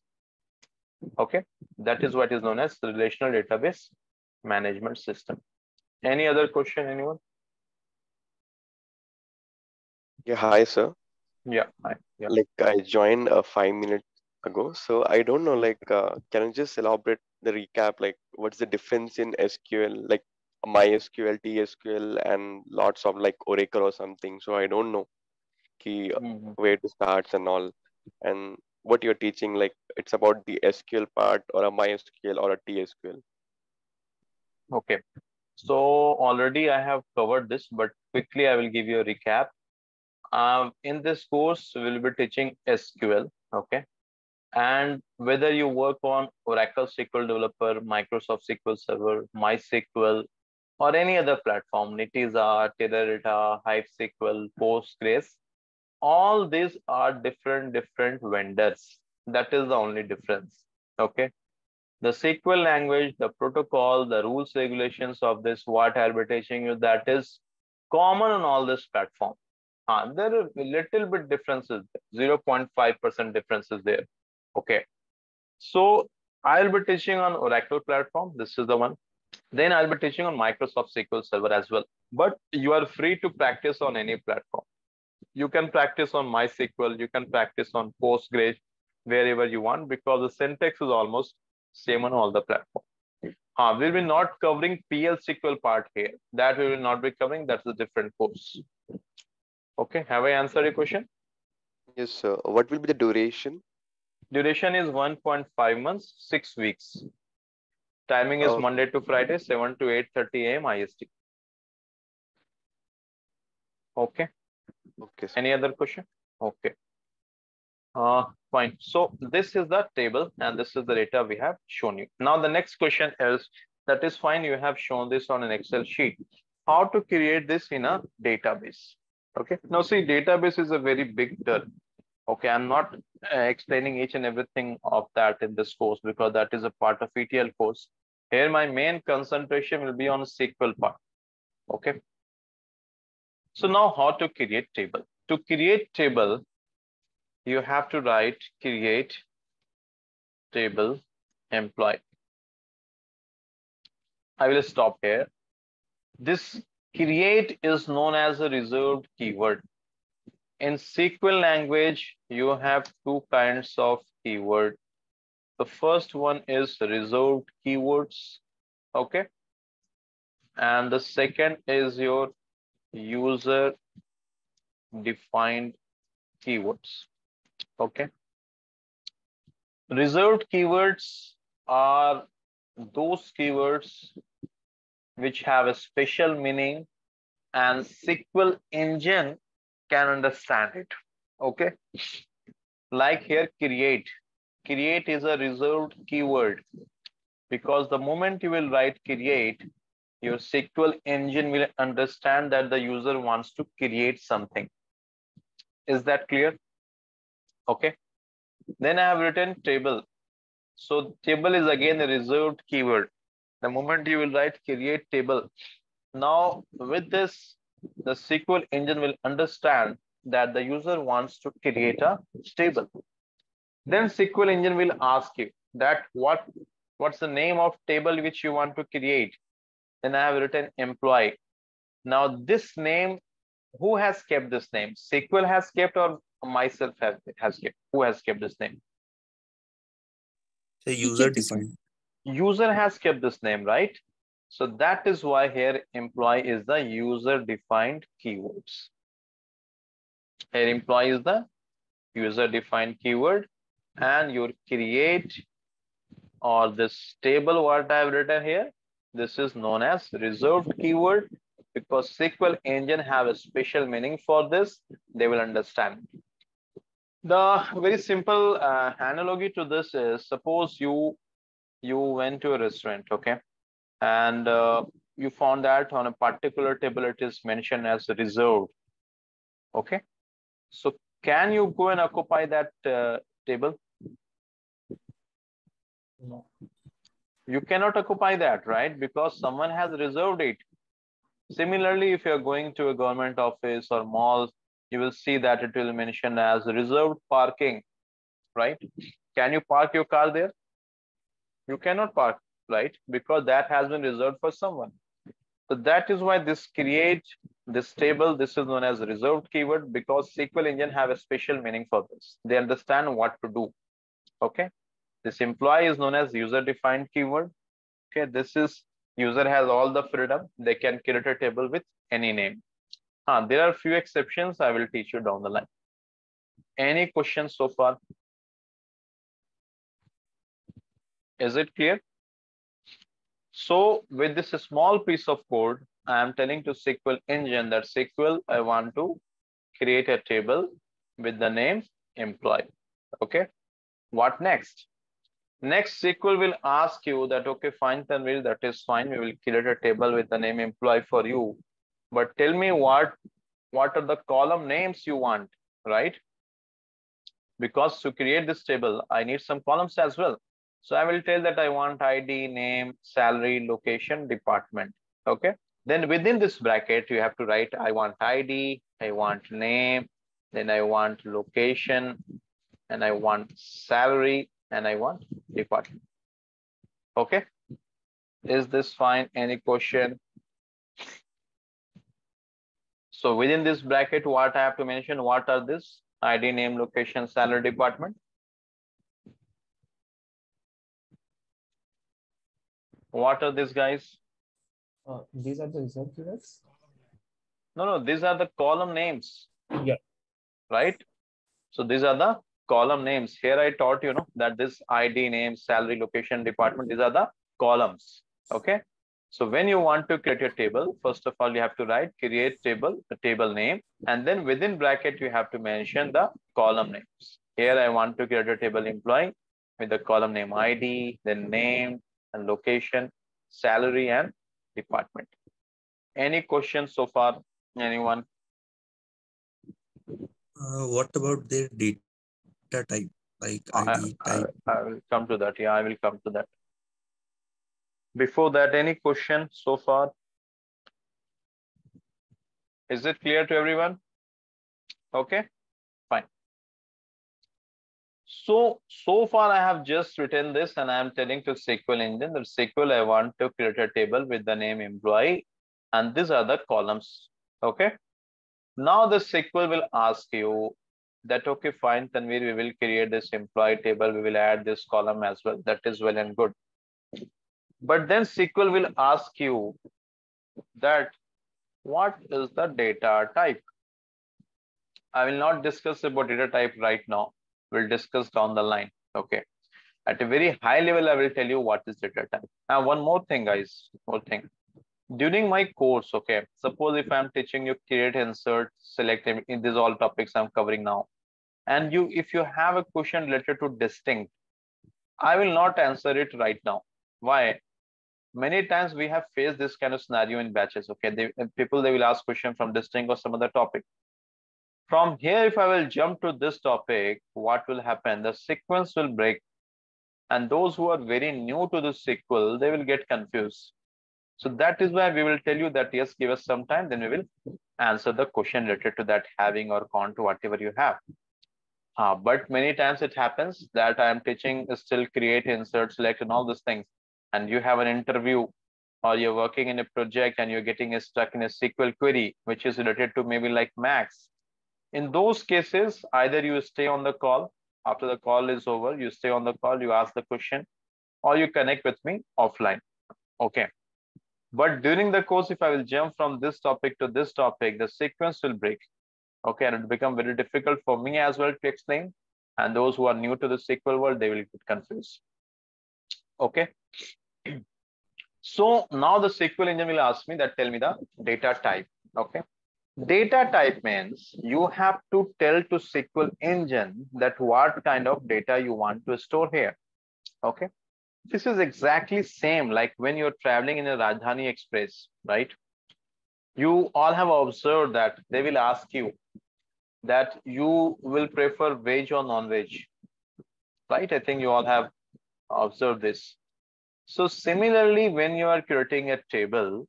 Okay, that is what is known as relational database management system. Any other question, anyone? Yeah, hi, sir. Yeah, hi. Yeah. Like I joined uh, five minutes ago, so I don't know. Like, uh, can you just elaborate the recap? Like, what's the difference in SQL, like MySQL, TSQL, and lots of like Oracle or something? So I don't know key Mhm. where to start and all, and what you're teaching. Like, it's about the SQL part or a MySQL or a TSQL. Okay. So already I have covered this, but quickly I will give you a recap. Um, in this course, we'll be teaching SQL. Okay. And whether you work on Oracle SQL Developer, Microsoft SQL Server, MySQL, or any other platform, Netezza, Teradata, Hive SQL, Postgres, all these are different, different vendors. That is the only difference. Okay. The SQL language, the protocol, the rules, regulations of this, what teaching you, that is common on all this platform. Uh, there are little bit differences, 0.5% differences there. Okay. So I'll be teaching on Oracle platform. This is the one. Then I'll be teaching on Microsoft SQL Server as well. But you are free to practice on any platform. You can practice on MySQL. You can practice on Postgres. wherever you want because the syntax is almost same on all the platform. Uh, we will not covering PL SQL part here. That we will not be covering. That's a different course. Okay, have I answered your question? Yes, sir. What will be the duration? Duration is 1.5 months, six weeks. Timing is Oh. Monday to Friday, 7 to 8.30 a.m. IST. Okay. Okay. Any other question? Okay. Uh, fine. So this is the table and this is the data we have shown you. Now the next question is, that is fine. You have shown this on an Excel sheet. How to create this in a database? Okay. Now see, database is a very big term. Okay. I'm not uh, explaining each and everything of that in this course because that is a part of ETL course. Here my main concentration will be on SQL part. Okay. So now how to create table? To create table, you have to write create table employee. I will stop here. This create is known as a reserved keyword. In SQL language, you have two kinds of keyword. The first one is reserved keywords, okay? And the second is your user defined keywords, okay? Reserved keywords are those keywords which have a special meaning and SQL engine can understand it. Okay. Like here, create. Create is a reserved keyword because the moment you will write create, your SQL engine will understand that the user wants to create something. Is that clear? Okay. Then I have written table. So table is again a reserved keyword. The moment you will write create table, now with this, the SQL engine will understand that the user wants to create a table. Then SQL engine will ask you that what what's the name of table which you want to create. Then I have written employee. Now this name, who has kept this name? SQL has kept or myself have, has kept? Who has kept this name? The user defined. user has kept this name, right? So that is why here employee is the user defined keywords. Here employee is the user defined keyword and your create or this table what I have written here, this is known as reserved keyword because SQL engine have a special meaning for this, they will understand. The very simple uh, analogy to this is suppose you you went to a restaurant, okay, and uh, you found that on a particular table it is mentioned as reserved, okay. So can you go and occupy that uh, table? No. You cannot occupy that, right? Because someone has reserved it. Similarly, if you're going to a government office or mall, you will see that it will mention as reserved parking, right? Can you park your car there? You cannot park, right? Because that has been reserved for someone. So that is why this create this table, this is known as reserved keyword because SQL engine have a special meaning for this. They understand what to do. Okay. This employee is known as user defined keyword. Okay. This is user has all the freedom. They can create a table with any name. Uh, there are few exceptions I will teach you down the line. Any questions so far? Is it clear? So with this small piece of code, I am telling to SQL engine that SQL, I want to create a table with the name employee. Okay. What next? Next SQL will ask you that, okay, fine, Tanvir, that is fine. We will create a table with the name employee for you. But tell me what, what are the column names you want, right? Because to create this table, I need some columns as well. So I will tell that I want ID, name, salary, location, department. Okay. Then within this bracket, you have to write, I want ID, I want name, then I want location, and I want salary, and I want department. Okay. Is this fine? Any question? So within this bracket, what I have to mention, what are this? ID, name, location, salary, department. What are these guys? Uh, these are the result fields. No, no, these are the column names. Yeah. Right? So these are the column names. Here I taught you know that this ID name, salary, location, department, these are the columns. Okay. So when you want to create a table, first of all, you have to write create table, the table name, and then within bracket, you have to mention the column names. Here I want to create a table employee with the column name ID, then name and location, salary and department. Any questions so far? Anyone? Uh, what about their data type, like I, ID I, type? I will come to that. Yeah, I will come to that. Before that, any question so far? Is it clear to everyone? Okay. So, so far I have just written this and I am telling to SQL engine that SQL I want to create a table with the name employee and these are the columns. Okay. Now the SQL will ask you that, okay, fine, Tanvir, we will create this employee table. We will add this column as well. That is well and good. But then SQL will ask you that what is the data type? I will not discuss about data type right now. We'll discuss down the line. Okay. At a very high level, I will tell you what is data type. Now, one more thing, guys. One thing. During my course, okay, suppose if I'm teaching you create, insert, select, in these all topics I'm covering now. And you, if you have a question related to distinct, I will not answer it right now. Why? Many times we have faced this kind of scenario in batches. Okay, they, people they will ask question from distinct or some other topic. From here, if I will jump to this topic, what will happen? The sequence will break. And those who are very new to the SQL, they will get confused. So that is why we will tell you that, yes, give us some time, then we will answer the question related to that having or con to whatever you have. Uh, but many times it happens that I am teaching still create, insert, select, and all these things. And you have an interview or you're working in a project and you're getting stuck in a SQL query, which is related to maybe like max. In those cases, either you stay on the call, after the call is over, you stay on the call, you ask the question, or you connect with me offline. Okay. But during the course, if I will jump from this topic to this topic, the sequence will break. Okay, and it become very difficult for me as well to explain. And those who are new to the SQL world, they will get confused. Okay. So now the SQL engine will ask me that tell me the data type. Okay. Data type means you have to tell to SQL engine that what kind of data you want to store here. Okay. This is exactly same like when you're traveling in a Rajdhani Express, right? You all have observed that they will ask you that you will prefer veg or non-veg, right? I think you all have observed this. So similarly, when you are creating a table,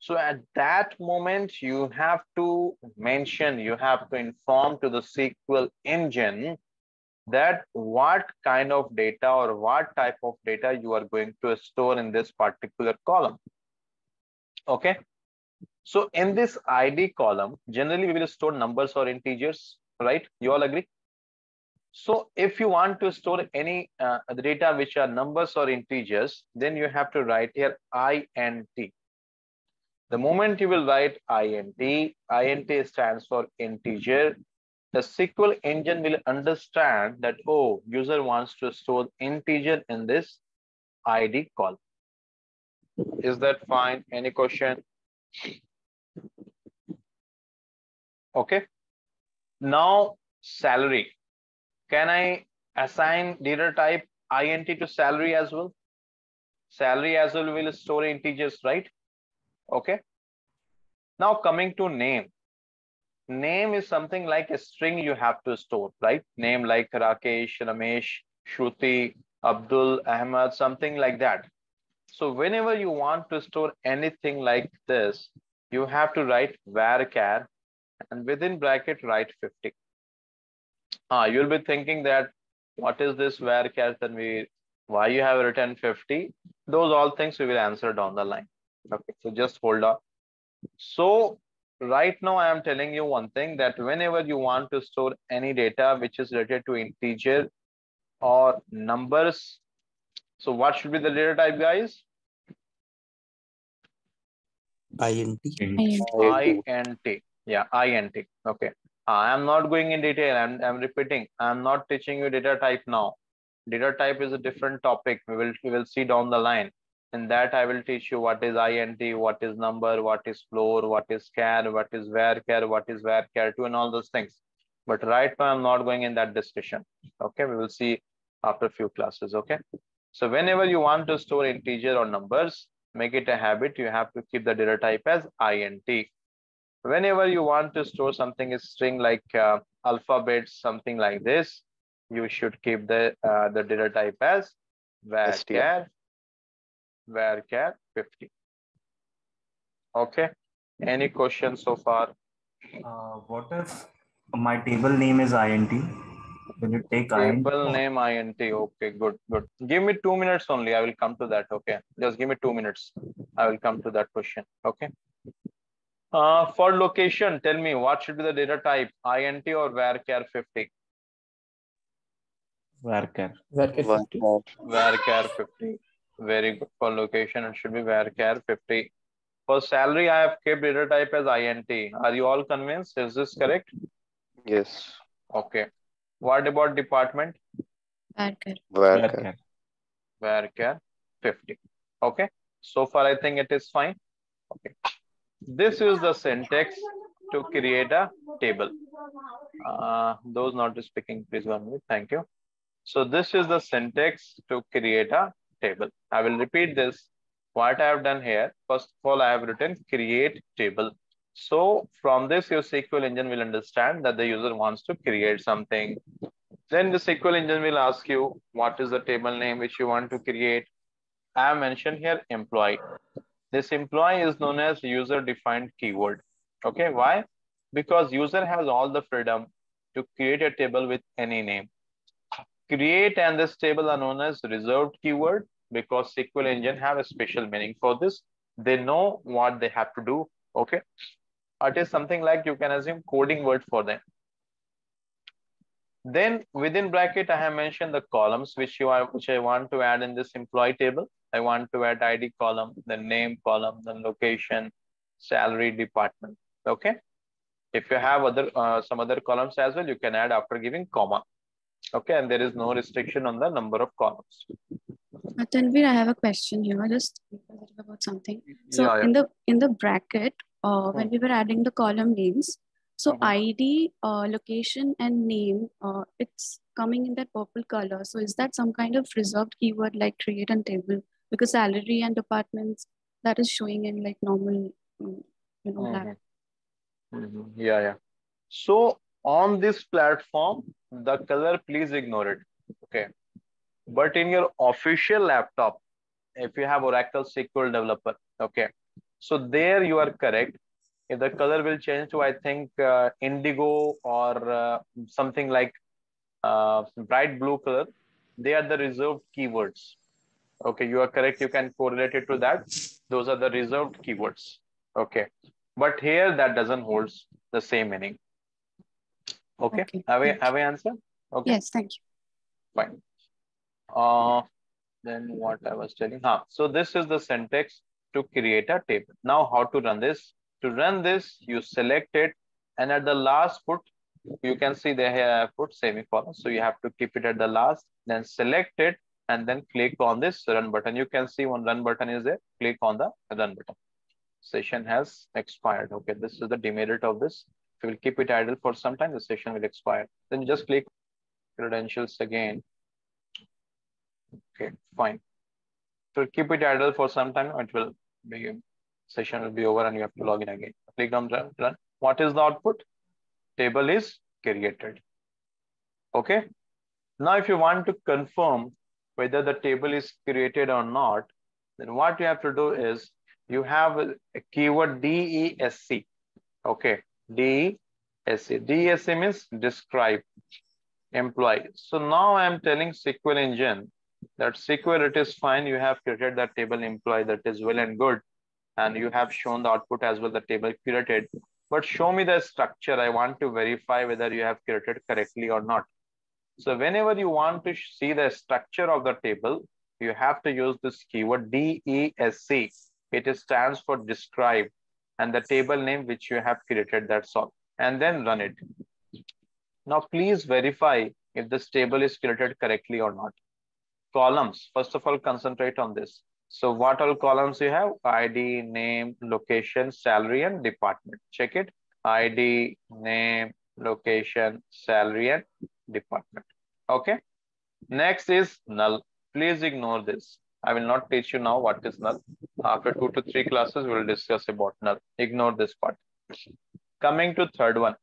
so at that moment, you have to mention, you have to inform to the SQL engine that what kind of data or what type of data you are going to store in this particular column. Okay. So in this ID column, generally we will store numbers or integers, right? You all agree? So if you want to store any uh, data which are numbers or integers, then you have to write here INT. The moment you will write INT, INT stands for integer. The SQL engine will understand that, oh, user wants to store integer in this ID column. Is that fine? Any question? Okay. Now, salary. Can I assign data type int to salary as well? Salary as well will store integers, right? Okay. Now coming to name. Name is something like a string you have to store, right? Name like Rakesh, Ramesh, Shruti, Abdul, Ahmad, something like that. So whenever you want to store anything like this, you have to write varchar and within bracket write 50. Ah, you'll be thinking that what is this varchar then we why you have written 50? Those all things we will answer down the line. Okay, so just hold on. So right now I am telling you one thing that whenever you want to store any data which is related to integer or numbers, so what should be the data type, guys? INT. INT. Yeah, INT. Okay. Uh, I'm not going in detail. I'm, I'm repeating. I'm not teaching you data type now. Data type is a different topic. We will we will see down the line. In that, I will teach you what is INT, what is number, what is float, what is char, what is varchar, what is varchar2, and all those things. But right now, I'm not going in that discussion. Okay, we will see after a few classes. Okay. So whenever you want to store integer or numbers, make it a habit. You have to keep the data type as INT. Whenever you want to store something is string like uh, alphabets, something like this, you should keep the uh, the data type as varchar varchar 50. Okay. Any questions so far? Uh, what if my table name is int? Will it take int? Table name int. Okay, good, good. Give me two minutes only. I will come to that. Okay. Just give me two minutes. I will come to that question. Okay. Uh, for location, tell me what should be the data type, int or varchar 50? Varchar. Varchar 50. Varchar 50. Very good for location. It should be varchar 50. For salary, I have kept data type as int. Are you all convinced? Is this correct? Yes. Okay. What about department? Varchar. Varchar. Varchar 50. Okay. So far, I think it is fine. Okay. This is the syntax to create a table. Uh, those not speaking, please one minute. Thank you. So this is the syntax to create a table. I will repeat this. What I have done here, first of all, I have written create table. So from this, your SQL engine will understand that the user wants to create something. Then the SQL engine will ask you, what is the table name which you want to create? I have mentioned here employee. This employee is known as user defined keyword. Okay, why? Because user has all the freedom to create a table with any name. Create and this table are known as reserved keyword because SQL engine have a special meaning for this. They know what they have to do. Okay. It is something like you can assume coding word for them. Then within bracket, I have mentioned the columns which you are, which I want to add in this employee table. I want to add ID column, the name column, the location, salary department. Okay. If you have other uh, some other columns as well, you can add after giving comma. Okay, and there is no restriction on the number of columns. Uh, Tanvir, I have a question here, just about something. So Yeah, yeah. in the in the bracket, uh, when we were adding the column names, so ID, uh, location, and name, uh, it's coming in that purple color. So is that some kind of reserved keyword like create and table? Because salary and departments that is showing in like normal, mm, you know, black. Mhm. Yeah, yeah. So on this platform, the color, please ignore it. Okay. But in your official laptop, if you have Oracle SQL Developer, okay. So there you are correct. If the color will change to, I think, uh, indigo or uh, something like uh, bright blue color, they are the reserved keywords. Okay, you are correct. You can correlate it to that. Those are the reserved keywords. Okay. But here that doesn't hold the same meaning. Okay. Okay, Have thank have we answered? Okay. Yes, thank you. Fine. Uh, then what I was telling. Huh. So this is the syntax to create a table. Now how to run this? To run this, you select it and at the last put, you can see they have put semicolon. So you have to keep it at the last, then select it and then click on this run button. You can see one run button is there. Click on the run button. Session has expired. Okay, this is the demerit of this. You will keep it idle for some time, the session will expire. Then just click credentials again. Okay, fine. So keep it idle for some time, it will be session will be over and you have to log in again. Click on run, run. What is the output? Table is created. Okay. Now, if you want to confirm whether the table is created or not, then what you have to do is you have a keyword DESC. Okay, DESC. DESC means describe employee. So now I'm telling SQL engine that SQL, it is fine. You have created that table employee that is well and good. And you have shown the output as well, the table created. But show me the structure. I want to verify whether you have created correctly or not. So whenever you want to see the structure of the table, you have to use this keyword DESC. It stands for describe. And the table name which you have created, that's all. And then run it. Now, please verify if this table is created correctly or not. Columns, first of all, concentrate on this. So what all columns you have? ID, name, location, salary, and department. Check it. ID, name, location, salary, and department. Okay. Next is null. Please ignore this. I will not teach you now what is null. After two to three classes, we will discuss about null. Ignore this part. Coming to third one,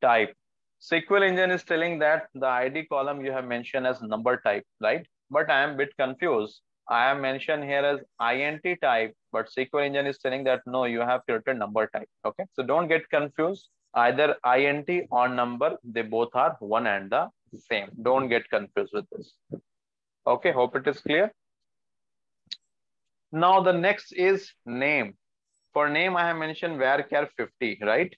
type. SQL engine is telling that the ID column you have mentioned as number type, right? But I am a bit confused. I am mentioned here as INT type, but SQL engine is telling that no, you have created number type. Okay, so don't get confused. Either INT or number, they both are one and the same. Don't get confused with this. Okay, hope it is clear. Now the next is name. For name, I have mentioned varchar 50, right?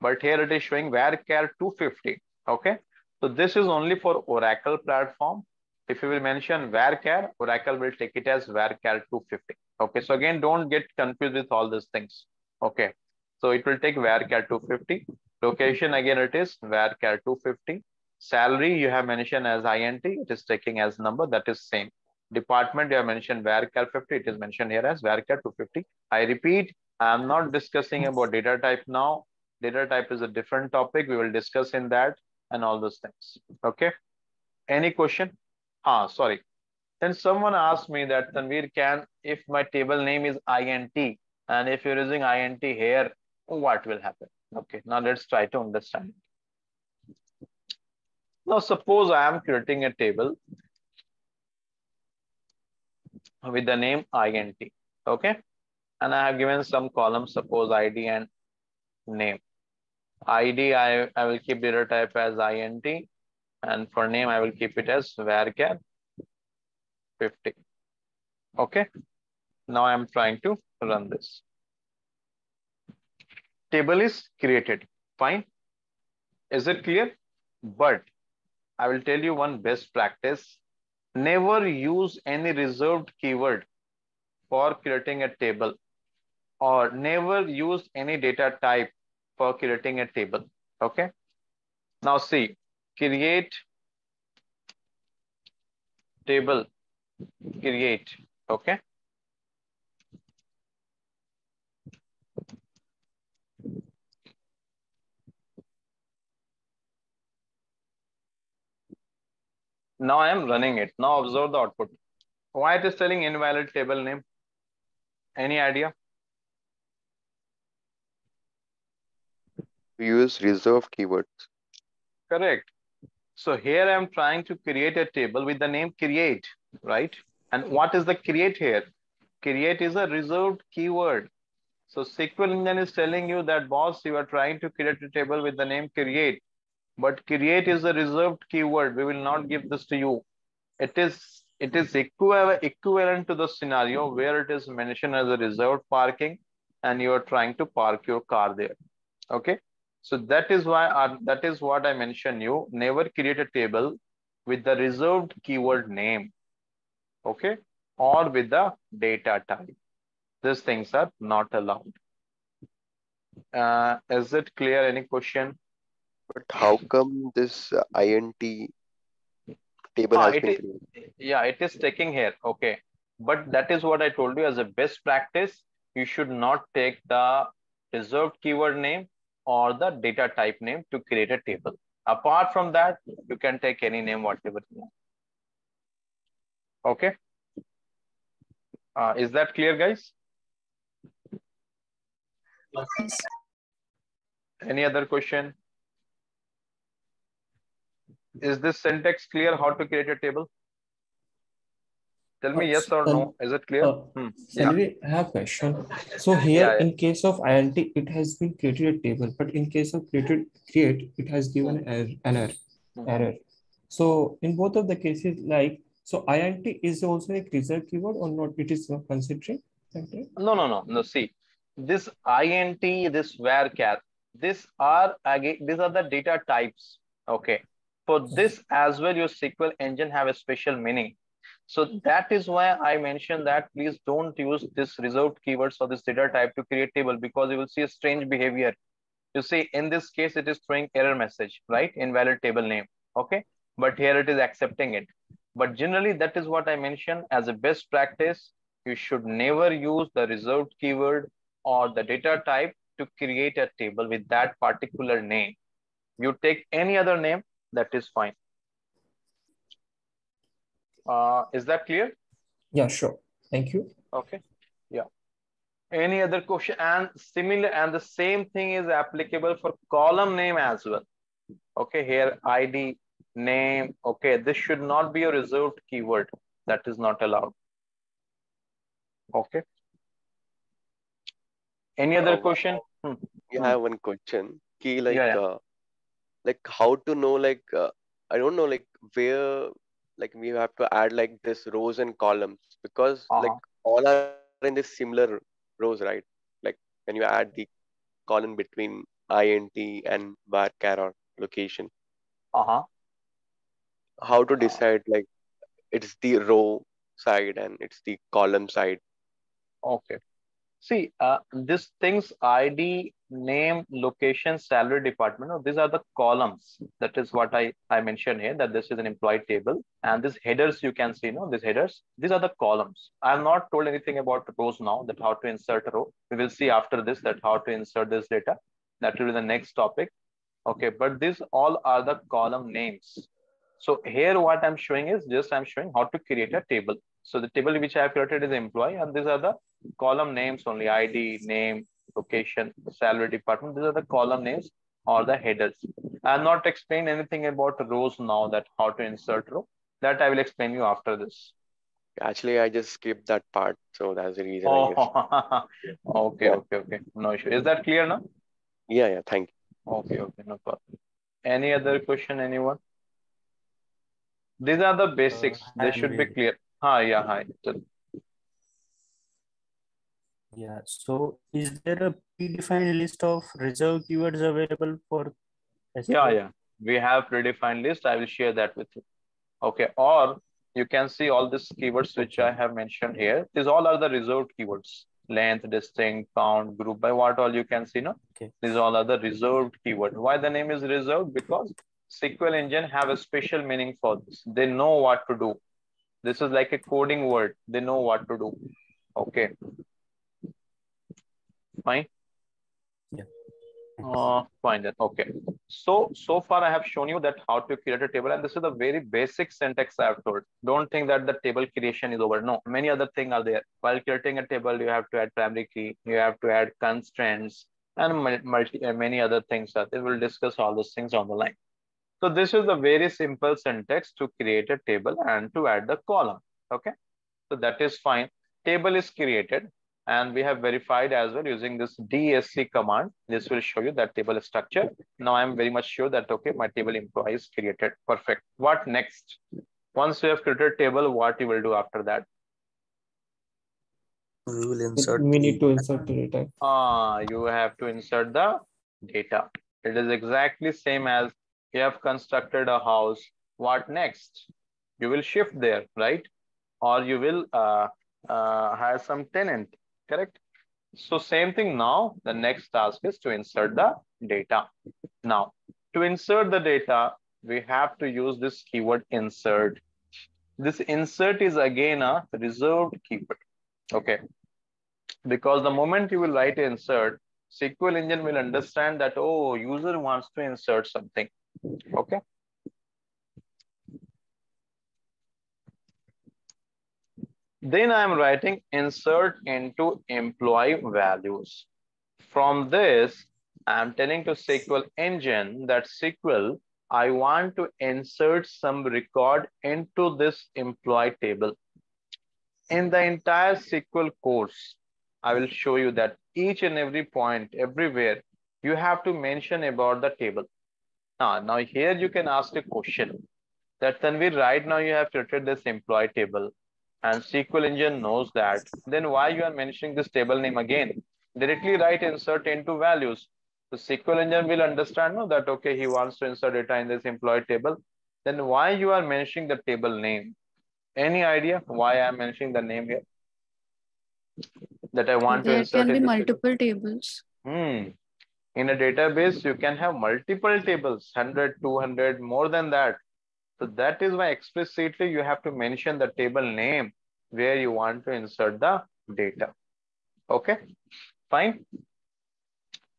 But here it is showing varchar 250. Okay, so this is only for Oracle platform. If you will mention varchar, Oracle will take it as varchar 250. Okay, so again, don't get confused with all these things. Okay, so it will take varchar 250. Location again, it is varchar 250. Salary you have mentioned as INT, it is taking as number that is same. Department you have mentioned varchar 50, it is mentioned here as varchar 250. I repeat, I am not discussing about data type now. Data type is a different topic. We will discuss in that and all those things. Okay. Any question? Ah, sorry. Then someone asked me that Tanvir can, if my table name is INT and if you're using INT here, what will happen? Okay, now let's try to understand. Now, suppose I am creating a table with the name INT, okay? And I have given some columns, suppose ID and name. ID, I, I will keep data type as INT and for name, I will keep it as varchar 50. Okay. Now I'm trying to run this. Table is created. Fine. Is it clear? But I will tell you one best practice. Never use any reserved keyword for creating a table or never use any data type for creating a table. Okay. Now see, create table, create. Okay. Now I am running it. Now observe the output. Why it is telling invalid table name? Any idea? We use reserved keywords. Correct. So here I'm trying to create a table with the name create, right? And what is the create here? Create is a reserved keyword. So SQL engine is telling you that boss, you are trying to create a table with the name create, but create is a reserved keyword. We will not give this to you. It is it is equivalent equivalent to the scenario where it is mentioned as a reserved parking and you are trying to park your car there. Okay. So that is why uh, that is what I mentioned you never create a table with the reserved keyword name. Okay. Or with the data type. These things are not allowed. Uh, is it clear? Any question? But how come this uh, INT table Ah, has it been is, created? yeah, it is taking here. Okay. But that is what I told you as a best practice. You should not take the reserved keyword name or the data type name to create a table. Apart from that, you can take any name, whatever you want. Okay. Uh, is that clear, guys? Yes. Any other question? Is this syntax clear how to create a table? Tell me yes or no. Is it clear? Uh, Hmm. Yeah. Salvi, I have a question. So here, Yeah, yeah. in case of INT, it has been created a table, but in case of created create, it has given error, an error. Hmm. error. So in both of the cases, like so, INT is also a reserved keyword or not? It is not considering. Okay. No, no, no, no. See, this int, this varchar, this are again, these are the data types. Okay. For this as well, your SQL engine have a special meaning. So that is why I mentioned that please don't use this reserved keywords or this data type to create table because you will see a strange behavior. You see, in this case, it is throwing error message, right? Invalid table name. Okay. But here it is accepting it. But generally, that is what I mentioned as a best practice. You should never use the reserved keyword or the data type to create a table with that particular name. You take any other name, that is fine. Uh, is that clear? Yeah, sure. Thank you. Okay. Yeah. Any other question? And similar, and the same thing is applicable for column name as well. Okay, here ID, name. Okay, this should not be a reserved keyword. That is not allowed. Okay. Any other Uh, question? Hmm. You Hmm. have one question. Key like Yeah, yeah. uh, like how to know like uh, I don't know like where like we have to add like this rows and columns because like Uh-huh. all are in this similar rows, right? Like when you add the column between int and varchar or location, Uh-huh. how to decide like it's the row side and it's the column side. Okay. See, uh, these things ID, name, location, salary department. no, these are the columns. That is what I, I mentioned here that this is an employee table. And these headers you can see, no, these headers, these are the columns. I have not told anything about rows now that how to insert a row. We will see after this that how to insert this data. That will be the next topic. Okay, but these all are the column names. So here what I'm showing is just I'm showing how to create a table. So the table which I have created is employee and these are the column names only ID, name, location, salary department. These are the column names or the headers. I'm not explain anything about rows now that how to insert row. That I will explain you after this. Actually, I just skipped that part, so that's the reason I guess. Oh, okay, okay, okay. No issue. Is that clear now? Yeah, yeah. Thank you. Okay, okay, no problem. Any other question, anyone? These are the basics. Uh, they should be clear. Hi, yeah, hi. Yeah, so is there a predefined list of reserved keywords available for Yeah, SQL? yeah. We have predefined list. I will share that with you. Okay. Or you can see all these keywords which I have mentioned here. These all are the reserved keywords. Length, distinct, count, group by what all you can see, no? Okay. These all are the reserved keyword. Why the name is reserved? Because SQL engine have a special meaning for this. They know what to do. This is like a coding word. They know what to do. Okay. Fine. Yeah. Uh, fine then. Okay. So, so far I have shown you that how to create a table and this is the very basic syntax I have told. Don't think that the table creation is over. No, many other things are there. While creating a table, you have to add primary key, you have to add constraints and multi, uh, many other things are there. We'll discuss all those things on the line. So this is a very simple syntax to create a table and to add the column. Okay. So that is fine. Table is created and we have verified as well using this DESC command. This will show you that table structure. Now I'm very much sure that, okay, my table employee is created. Perfect. What next? Once we have created table, what you will do after that? We will insert. We need to insert the data. Ah, you have to insert the data. It is exactly same as you have constructed a house. What next? You will shift there, right? Or you will uh, uh, have some tenant, correct? So same thing now, the next task is to insert the data. Now, to insert the data, we have to use this keyword insert. This insert is again a reserved keyword. Okay. Because the moment you will write insert, SQL engine will understand that, oh, user wants to insert something. Okay. Then I'm writing insert into employee values. From this, I'm telling to SQL engine that SQL, I want to insert some record into this employee table. In the entire SQL course, I will show you that each and every point, everywhere, you have to mention about the table. Now, now here you can ask a question that Tanvir, right now you have created this employee table and SQL engine knows that, then why you are mentioning this table name again? Directly write insert into values. The SQL engine will understand no, that, okay, he wants to insert data in this employee table. Then why you are mentioning the table name? Any idea why I'm mentioning the name here? That I want to There can be into table? multiple tables. Hmm. In a database, you can have multiple tables, 100, 200, more than that. So that is why explicitly you have to mention the table name where you want to insert the data. Okay, fine.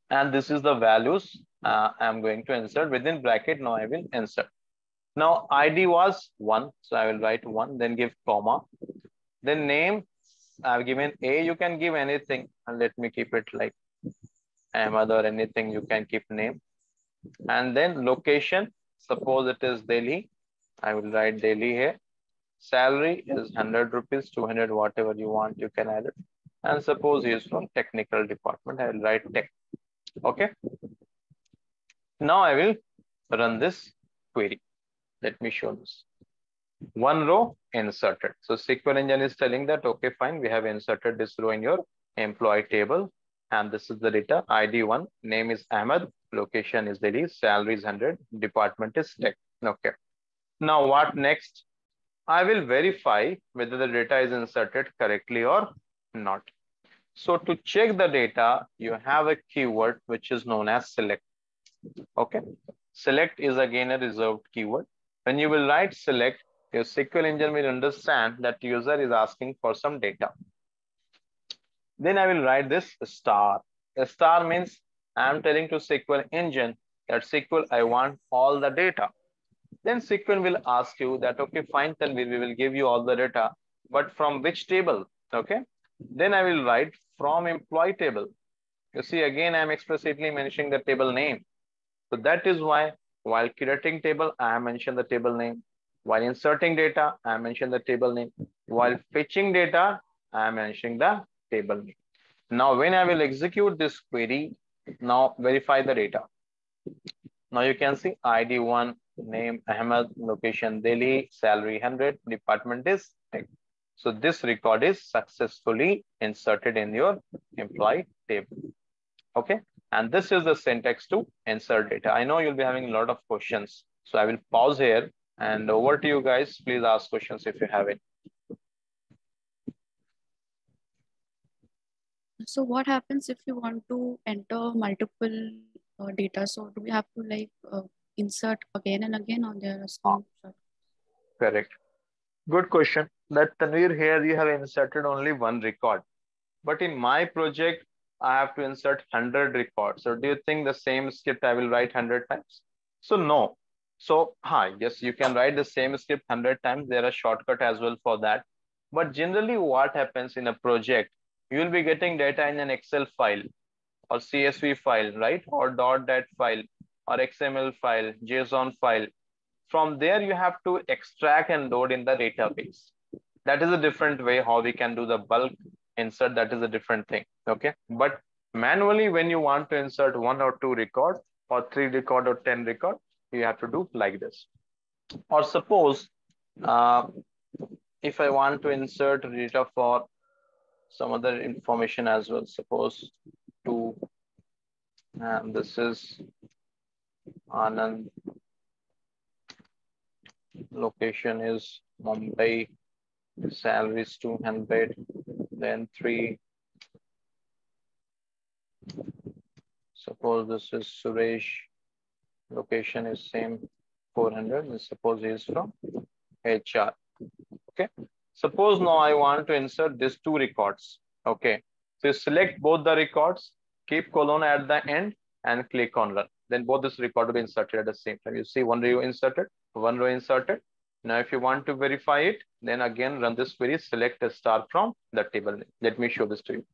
And this is the values uh, I'm going to insert within bracket. Now I will insert. Now ID was one, so I will write one, then give comma. Then name, I've given A, you can give anything. And let me keep it like Ahmad or anything, you can keep name. And then location, suppose it is Delhi. I will write Delhi here. Salary is 100 rupees, 200, whatever you want, you can add it. And suppose he is from technical department, I will write tech. Okay. Now I will run this query. Let me show this. One row inserted. So SQL engine is telling that, okay, fine, we have inserted this row in your employee table. And this is the data ID one, name is Ahmed, location is Delhi, salary is 100, department is tech. Okay. Now what next? I will verify whether the data is inserted correctly or not. So to check the data, you have a keyword which is known as select. Okay. Select is again a reserved keyword. When you will write select, your SQL engine will understand that user is asking for some data. Then I will write this star. A star means I'm telling to SQL engine that SQL, I want all the data. Then SQL will ask you that, okay, fine, then we will give you all the data, but from which table? Okay. Then I will write from employee table. You see, again, I'm explicitly mentioning the table name. So that is why while creating table, I mentioned the table name. While inserting data, I mentioned the table name. While fetching data, I am mentioning the table name. Now, when I will execute this query, now verify the data. Now you can see ID one, name Ahmed, location Delhi, salary 100, department is tech. So this record is successfully inserted in your employee table. Okay. And this is the syntax to insert data. I know you'll be having a lot of questions. So I will pause here and over to you guys. Please ask questions if you have it. So what happens if you want to enter multiple uh, data? So do we have to like uh, insert again and again on their some ah, Correct. Good question. That Tanvir here you have inserted only one record. But in my project, I have to insert 100 records. So do you think the same script I will write 100 times? So no. So hi, yes, you can write the same script 100 times. There are shortcut as well for that. But generally what happens in a project, you will be getting data in an Excel file or CSV file, right? Or dot .dat file or XML file, JSON file. From there, you have to extract and load in the database. That is a different way how we can do the bulk insert. That is a different thing. Okay. But manually, when you want to insert one or two record or three record or 10 record, you have to do like this. Or suppose uh, if I want to insert data for some other information as well, suppose to, and this is Anand location is Mumbai, salary is 200, then three. Suppose this is Suresh, location is same 400, and suppose he is from HR. Okay. Suppose now I want to insert these two records. Okay. So you select both the records, keep colon at the end and click on run. Then both this record will be inserted at the same time. You see one row inserted, one row inserted. Now, if you want to verify it, then again run this query, select a star from the table name. Let me show this to you.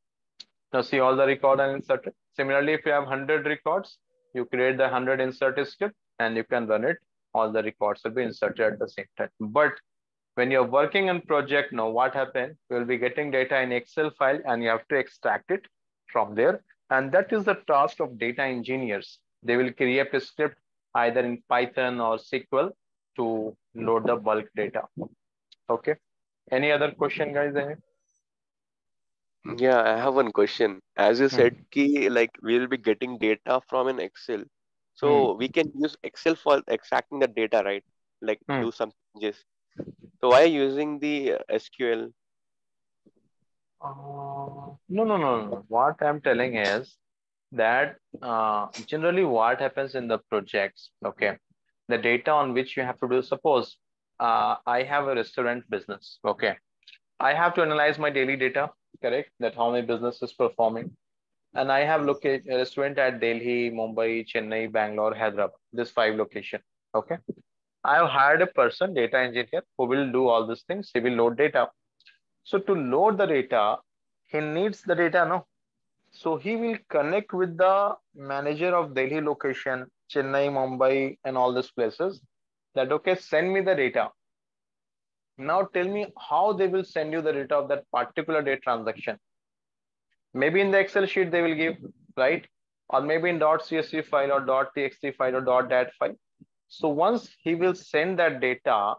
Now see all the record are inserted. Similarly, if you have 100 records, you create the 100 insert script and you can run it. All the records will be inserted at the same time. But when you're working on project now, what happened? You'll be getting data in Excel file and you have to extract it from there. And that is the task of data engineers. They will create a script either in Python or SQL to load the bulk data. Okay. Any other question, guys? Yeah, I have one question. As you said, key like we'll be getting data from an Excel. So we can use Excel for extracting the data, right? Like do some changes. So why using the uh, SQL? Uh, no, no, no, no. What I'm telling is that uh, generally what happens in the projects, okay, the data on which you have to do, suppose uh, I have a restaurant business, okay. I have to analyze my daily data, correct? That how my business is performing. And I have located a restaurant at Delhi, Mumbai, Chennai, Bangalore, Hyderabad, this five location, okay. I have hired a person, data engineer, who will do all these things. He will load data. So to load the data, he needs the data, no? So he will connect with the manager of Delhi location, Chennai, Mumbai, and all these places. That okay, send me the data. Now tell me how they will send you the data of that particular day transaction. Maybe in the Excel sheet they will give, right? Or maybe in .csv file or .txt file or .dat file. So once he will send that data,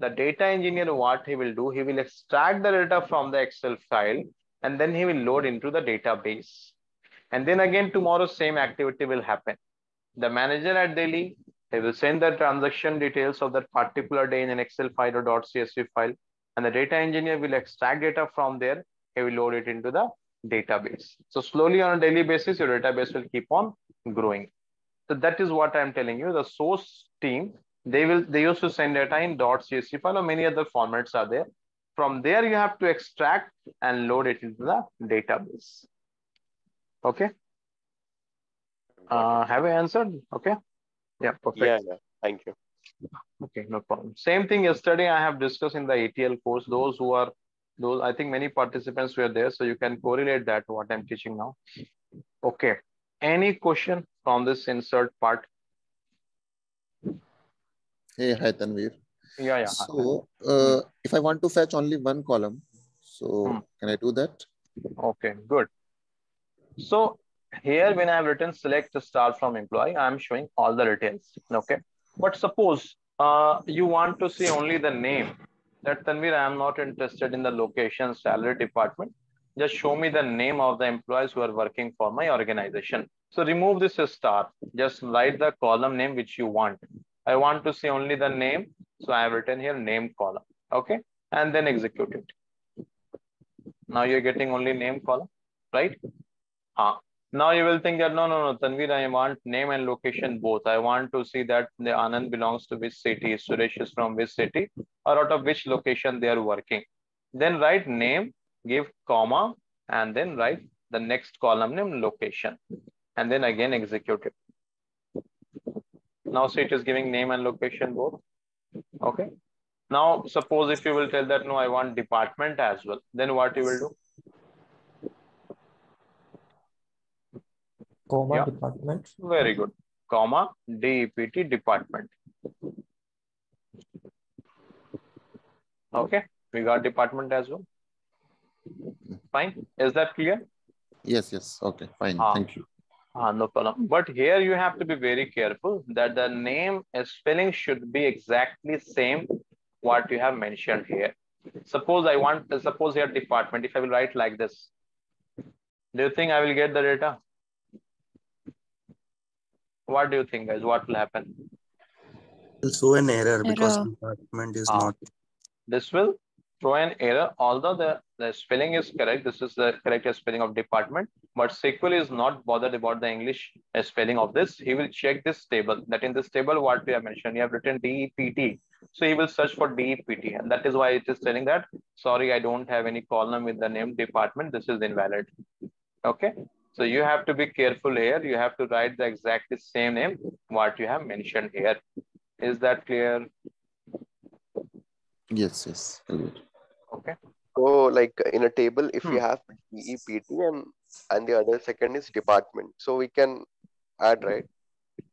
the data engineer, what he will do, he will extract the data from the Excel file and then he will load into the database. And then again, tomorrow, same activity will happen. The manager at Delhi, he will send the transaction details of that particular day in an Excel file or .csv file. And the data engineer will extract data from there. He will load it into the database. So slowly on a daily basis, your database will keep on growing. So that is what I'm telling you. The source team, they will they used to send data in .csv file or many other formats are there. From there, you have to extract and load it into the database. Okay. Uh, have I answered? Okay. Yeah, perfect. Yeah, yeah. Thank you. Okay, no problem. Same thing yesterday I have discussed in the ETL course. Those who are those, I think many participants were there, so you can correlate that to what I'm teaching now. Okay. Any question from this insert part? Hey, hi Tanvir. Yeah, yeah. So, uh, if I want to fetch only one column, so Hmm. can I do that? Okay, good. So here when I have written select star from employee, I'm showing all the details. Okay. But suppose uh, you want to see only the name. That Tanvir, I am not interested in the location salary department. Just show me the name of the employees who are working for my organization. So remove this star. Just write the column name which you want. I want to see only the name. So I have written here name column. Okay. And then execute it. Now you're getting only name column, right? Ah. Now you will think that no, no, no, Tanvir, I want name and location both. I want to see that the Anand belongs to which city, Suresh is from which city, or out of which location they are working. Then write name, give comma, and then write the next column name location, and then again execute it. Now see it is giving name and location both. Okay. Now suppose if you will tell that no, I want department as well, then what you will do? Comma Yeah. department. Very good. Comma DEPT department. Okay, we got department as well. Fine. Is that clear? Yes, yes. Okay, fine. Ah. Thank you. Ah, no problem. But here you have to be very careful that the name and spelling should be exactly same what you have mentioned here. Suppose I want, suppose here department, if I will write like this, do you think I will get the data? What do you think guys? What will happen? will show an error because Error. department is Ah. not This will throw an error, although the, the spelling is correct. This is the correct spelling of department, but SQL is not bothered about the English uh, spelling of this. He will check this table that in this table, what we have mentioned, you have written DEPT. So he will search for DEPT and that is why it is telling that, sorry, I don't have any column with the name department. This is invalid. Okay. So you have to be careful here. You have to write the exactly same name, what you have mentioned here. Is that clear? Yes, yes. So like in a table, if we have DEPT and and the other second is department, so we can add right.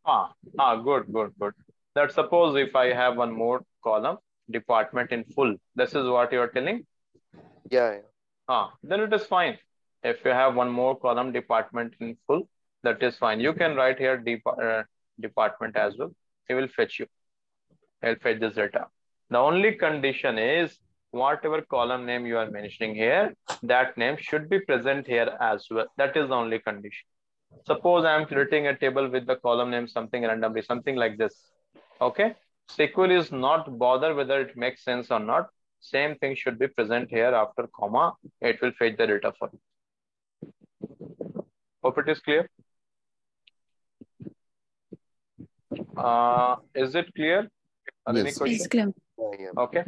Ah, ah, good, good, good. That suppose if I have one more column, department in full, this is what you are telling? Yeah, yeah. Ah, then it is fine. If you have one more column, department in full, that is fine. You can write here dep uh, department as well. It will fetch you. He'll fetch this data. The only condition is whatever column name you are mentioning here, that name should be present here as well. That is the only condition. Suppose I'm creating a table with the column name something randomly, something like this. Okay. SQL is not bother whether it makes sense or not. Same thing should be present here after comma. It will fetch the data for you. Hope it is clear. Uh, is it clear? Are any Yes. questions? It's clear. Okay.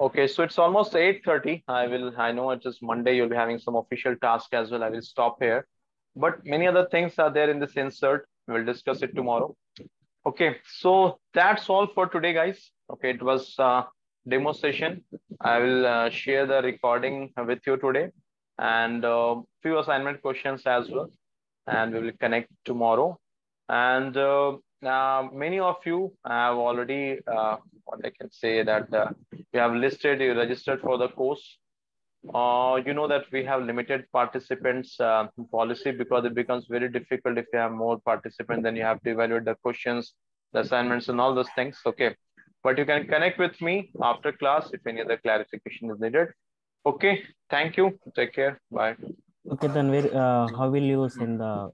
Okay, so it's almost 8:30. I will, I know it is Monday, you'll be having some official task as well. I will stop here. But many other things are there in this insert. We'll discuss it tomorrow. Okay, so that's all for today, guys. Okay, it was uh demo session. I will uh, share the recording with you today and uh, few assignment questions as well. And we will connect tomorrow. And uh, uh, many of you have already, uh, what I can say that uh, you have listed, you registered for the course. Uh, you know that we have limited participants uh, policy because it becomes very difficult if you have more participants, then you have to evaluate the questions, the assignments and all those things. Okay. But you can connect with me after class if any other clarification is needed. Okay. Thank you. Take care. Bye. Okay, then where, uh, how will you send the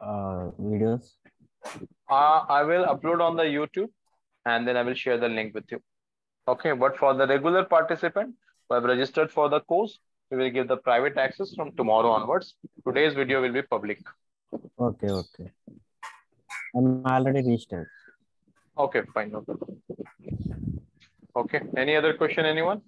uh, videos? Uh, I will upload on the YouTube and then I will share the link with you. Okay, but for the regular participant who have registered for the course, we will give the private access from tomorrow onwards. Today's video will be public. Okay, okay. I'm already registered. Okay, fine. Problem. Okay, any other question, anyone?